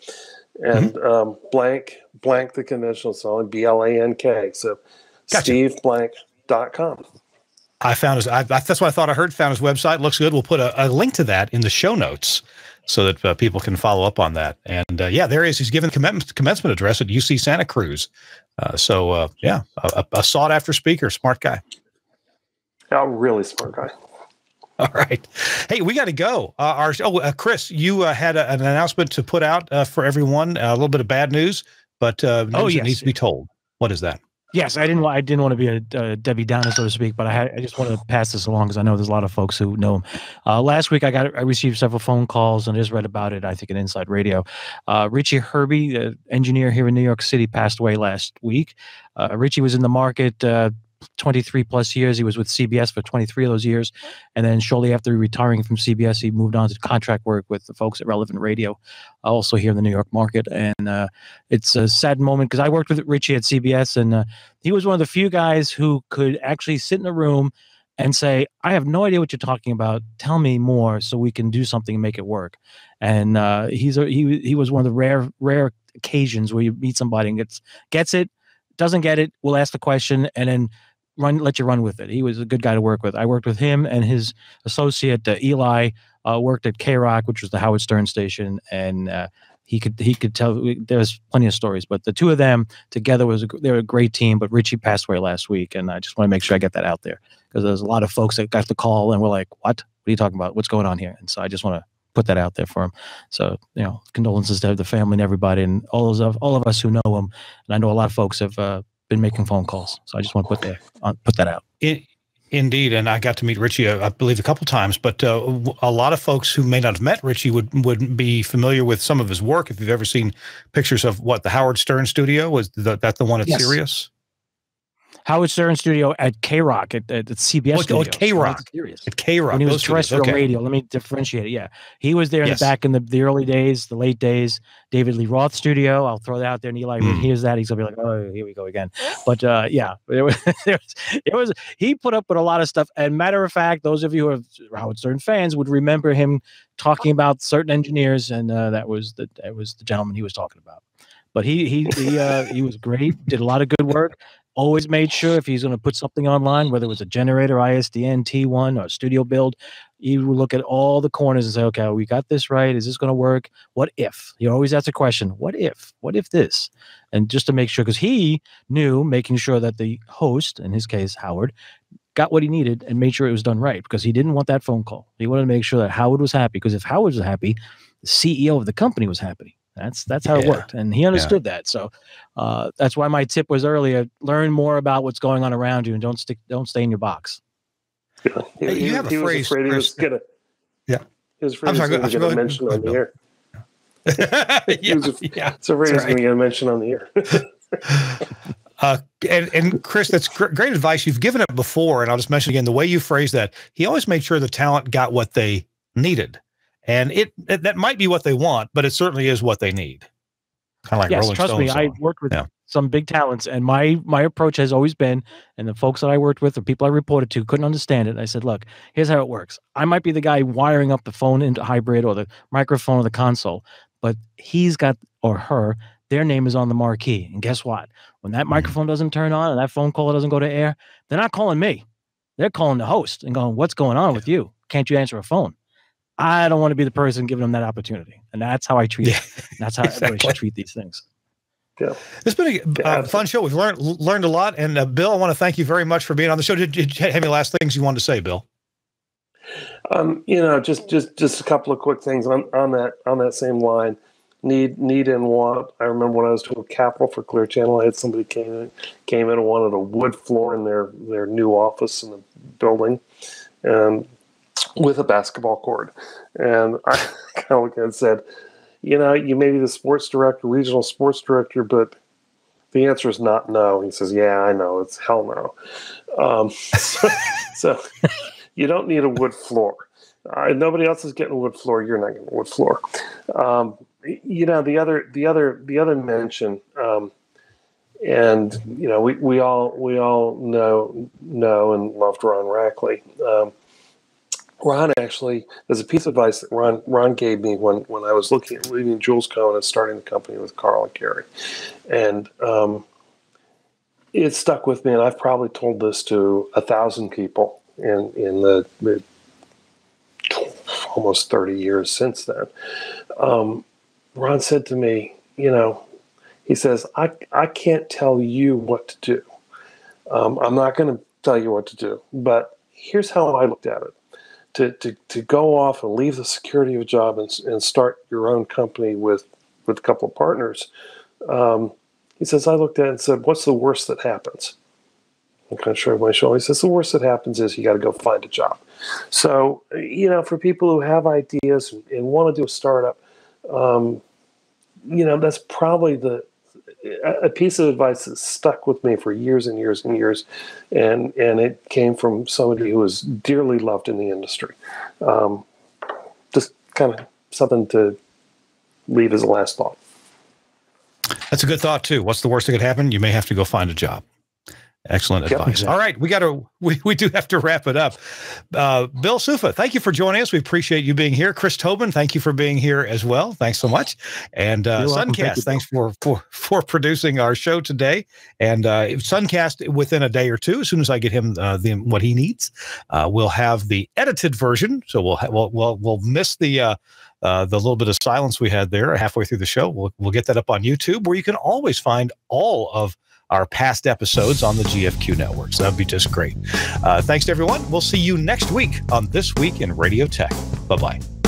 Speaker 3: and mm-hmm. um, blank blank the conventional spelling B L A N K. So gotcha. steveblank.com.
Speaker 5: I found his. I, that's what I thought I heard. Found his website. Looks good. We'll put a, a link to that in the show notes so that uh, people can follow up on that. And uh, yeah, there he is. He's given the commencement address at UC Santa Cruz. Uh, so uh, yeah, a, a sought after speaker, smart guy.
Speaker 3: A really smart guy. [LAUGHS]
Speaker 5: All right. Hey, we got to go. Uh, our oh, uh, Chris, you uh, had a, an announcement to put out uh, for everyone. a little bit of bad news, but uh, news oh, yes. needs to be told. What is that?
Speaker 2: Yes, I didn't. I didn't want to be a, Debbie Downer, so to speak, but I, had, I just want to pass this along because I know there's a lot of folks who know him. Uh, last week, I got I received several phone calls and I just read about it. I think in Inside Radio. Uh, Richie Herby, the engineer here in New York City, passed away last week. Uh, Richie was in the market 23 plus years. He was with CBS for 23 of those years. And then shortly after retiring from CBS, he moved on to contract work with the folks at Relevant Radio, also here in the New York market. And uh, it's a sad moment because I worked with Richie at CBS, and uh, he was one of the few guys who could actually sit in a room and say, I have no idea what you're talking about. Tell me more so we can do something and make it work. And uh, he's a, he, he was one of the rare, rare occasions where you meet somebody and gets, gets it, doesn't get it, we'll ask the question, and then run let you run with it. He was a good guy to work with. I worked with him and his associate uh, Eli uh, worked at K Rock, which was the Howard Stern station, and uh, he could he could tell. There's plenty of stories, but the two of them together was a, they were a great team. But Richie passed away last week, and I just want to make sure I get that out there because there's a lot of folks that got the call and were like, "What? What are you talking about? What's going on here?" And so I just want to put that out there for him. So you know, condolences to the family and everybody, and all of all of us who know him. And I know a lot of folks have uh, been making phone calls. So I just want to put that uh, put that out.
Speaker 5: It, indeed, and I got to meet Richie, uh, I believe, a couple times. But uh, a lot of folks who may not have met Richie would would be familiar with some of his work. If you've ever seen pictures of what the Howard Stern studio was, the, that the one at yes. Sirius?
Speaker 2: Howard Stern studio at K Rock at, at, CBS.
Speaker 1: Oh,
Speaker 2: studios.
Speaker 1: at K Rock. At K Rock.
Speaker 2: When he was terrestrial okay. radio. Let me differentiate it. Yeah, he was there in
Speaker 1: Yes.
Speaker 2: the back in the, the early days, the late days. David Lee Roth studio. I'll throw that out there. And Eli
Speaker 1: Mm.
Speaker 2: hears that, he's gonna be like, "Oh, here we go again." But uh, yeah, [LAUGHS] it was, it was it was he put up with a lot of stuff. And matter of fact, those of you who are Howard Stern fans would remember him talking about certain engineers, and uh, that was the that was the gentleman he was talking about. But he he he uh, he was great. Did a lot of good work. Always made sure if he's going to put something online, whether it was a generator, ISDN, T1, or studio build, he would look at all the corners and say, "Okay, we got this right. Is this going to work? What if?" He always asks a question: "What if? What if this?" And just to make sure, because he knew making sure that the host, in his case Howard, got what he needed and made sure it was done right because he didn't want that phone call. He wanted to make sure that Howard was happy because if Howard was happy, the CEO of the company was happy. That's that's how it worked, and he understood that. So uh, that's why my tip was earlier: learn more about what's going on around you, and don't stick, don't stay in your box.
Speaker 3: Yeah. He,
Speaker 1: Hey, you
Speaker 3: he-
Speaker 1: have a
Speaker 3: he was afraid he was gonna.
Speaker 1: Yeah.
Speaker 3: He was afraid
Speaker 1: I'm
Speaker 3: he was gonna get a mention on the air.
Speaker 1: yeah,
Speaker 3: He was- [LAUGHS]
Speaker 1: yeah.
Speaker 3: So afraid he
Speaker 1: That's [LAUGHS]
Speaker 3: going to get a mention on the air.
Speaker 1: Uh, and, and Chris, that's gr- great advice. You've given it before, and I'll just mention again the way you phrased that. He always made sure the talent got what they needed, and it, it that might be what they want, but it certainly is what they need. Kind of like
Speaker 2: yes,
Speaker 1: Rolling
Speaker 2: trust
Speaker 1: Stones
Speaker 2: me, I worked with
Speaker 1: Yeah.
Speaker 2: some big talents, and my my approach has always been, and the folks that I worked with, the people I reported to, couldn't understand it. I said, "Look, here's how it works. I might be the guy wiring up the phone into hybrid or the microphone or the console, but he's got or her." Their name is on the marquee. And guess what? When that mm-hmm. microphone doesn't turn on and that phone call doesn't go to air, they're not calling me. They're calling the host and going, What's going on with you? Can't you answer a phone? I don't want to be the person giving them that opportunity. And that's how I treat
Speaker 1: Yeah,
Speaker 2: it. [LAUGHS] That's how everybody should treat these things. Yeah.
Speaker 1: It's been a uh, fun show. We've learned learned a lot, and uh, Bill, I want to thank you very much for being on the show. Did, did you have any last things you wanted to say, Bill?
Speaker 3: Um, you know, just just just a couple of quick things on, on that on that same line. Need need and want. I remember when I was doing Capital for Clear Channel, I had somebody came in came in and wanted a wood floor in their their new office in the building, and with a basketball court. And I [LAUGHS] kind of looked at and said, you know, you may be the sports director, regional sports director, but the answer is not no. He says, yeah, I know. It's hell no. Um, [LAUGHS] so, so you don't need a wood floor. Uh, nobody else is getting a wood floor. You're not getting a wood floor. Um, you know, the other, the other, the other mention, um, and you know, we, we all we all know know and loved Ron Rackley. Um, Ron actually, there's a piece of advice that Ron Ron gave me when when I was looking at leaving Jules Cohen and starting the company with Carl and Carey, and um, it stuck with me. And I've probably told this to a thousand people in in the, the almost 30 years since then. Um, Ron said to me, you know, he says, I, I can't tell you what to do. Um, I'm not going to tell you what to do, but here's how I looked at it. To, to, to go off and leave the security of a job and, and start your own company with, with a couple of partners. Um, he says, I looked at it and said, what's the worst that happens? I kind of shrugged my shoulder. He says, the worst that happens is you got to go find a job. So, you know, for people who have ideas and, and want to do a startup, um, you know, that's probably the a- piece of advice that stuck with me for years and years and years, and and it came from somebody who was dearly loved in the industry. Um, just kind of something to leave as a last thought.
Speaker 1: That's a good thought too. What's the worst that could happen? You may have to go find a job. Excellent
Speaker 3: Yep.
Speaker 1: advice. All right, we got to we, we do have to wrap it up. Uh, Bill Suffa, thank you for joining us. We appreciate you being here. Chris Tobin, thank you for being here as well. Thanks so much. And uh.
Speaker 2: Thank
Speaker 1: Suncast,
Speaker 2: you,
Speaker 1: thanks for for for producing our show today. And uh, Suncast within a day or two, as soon as I get him uh, the what he needs, uh, we'll have the edited version. So we'll we'll we'll, we'll miss the. Uh, uh, the little bit of silence we had there halfway through the show. We'll, we'll get that up on YouTube where you can always find all of our past episodes on the GFQ network. So that'd be just great. Uh, thanks to everyone. We'll see you next week on This Week in Radio Tech. Bye bye.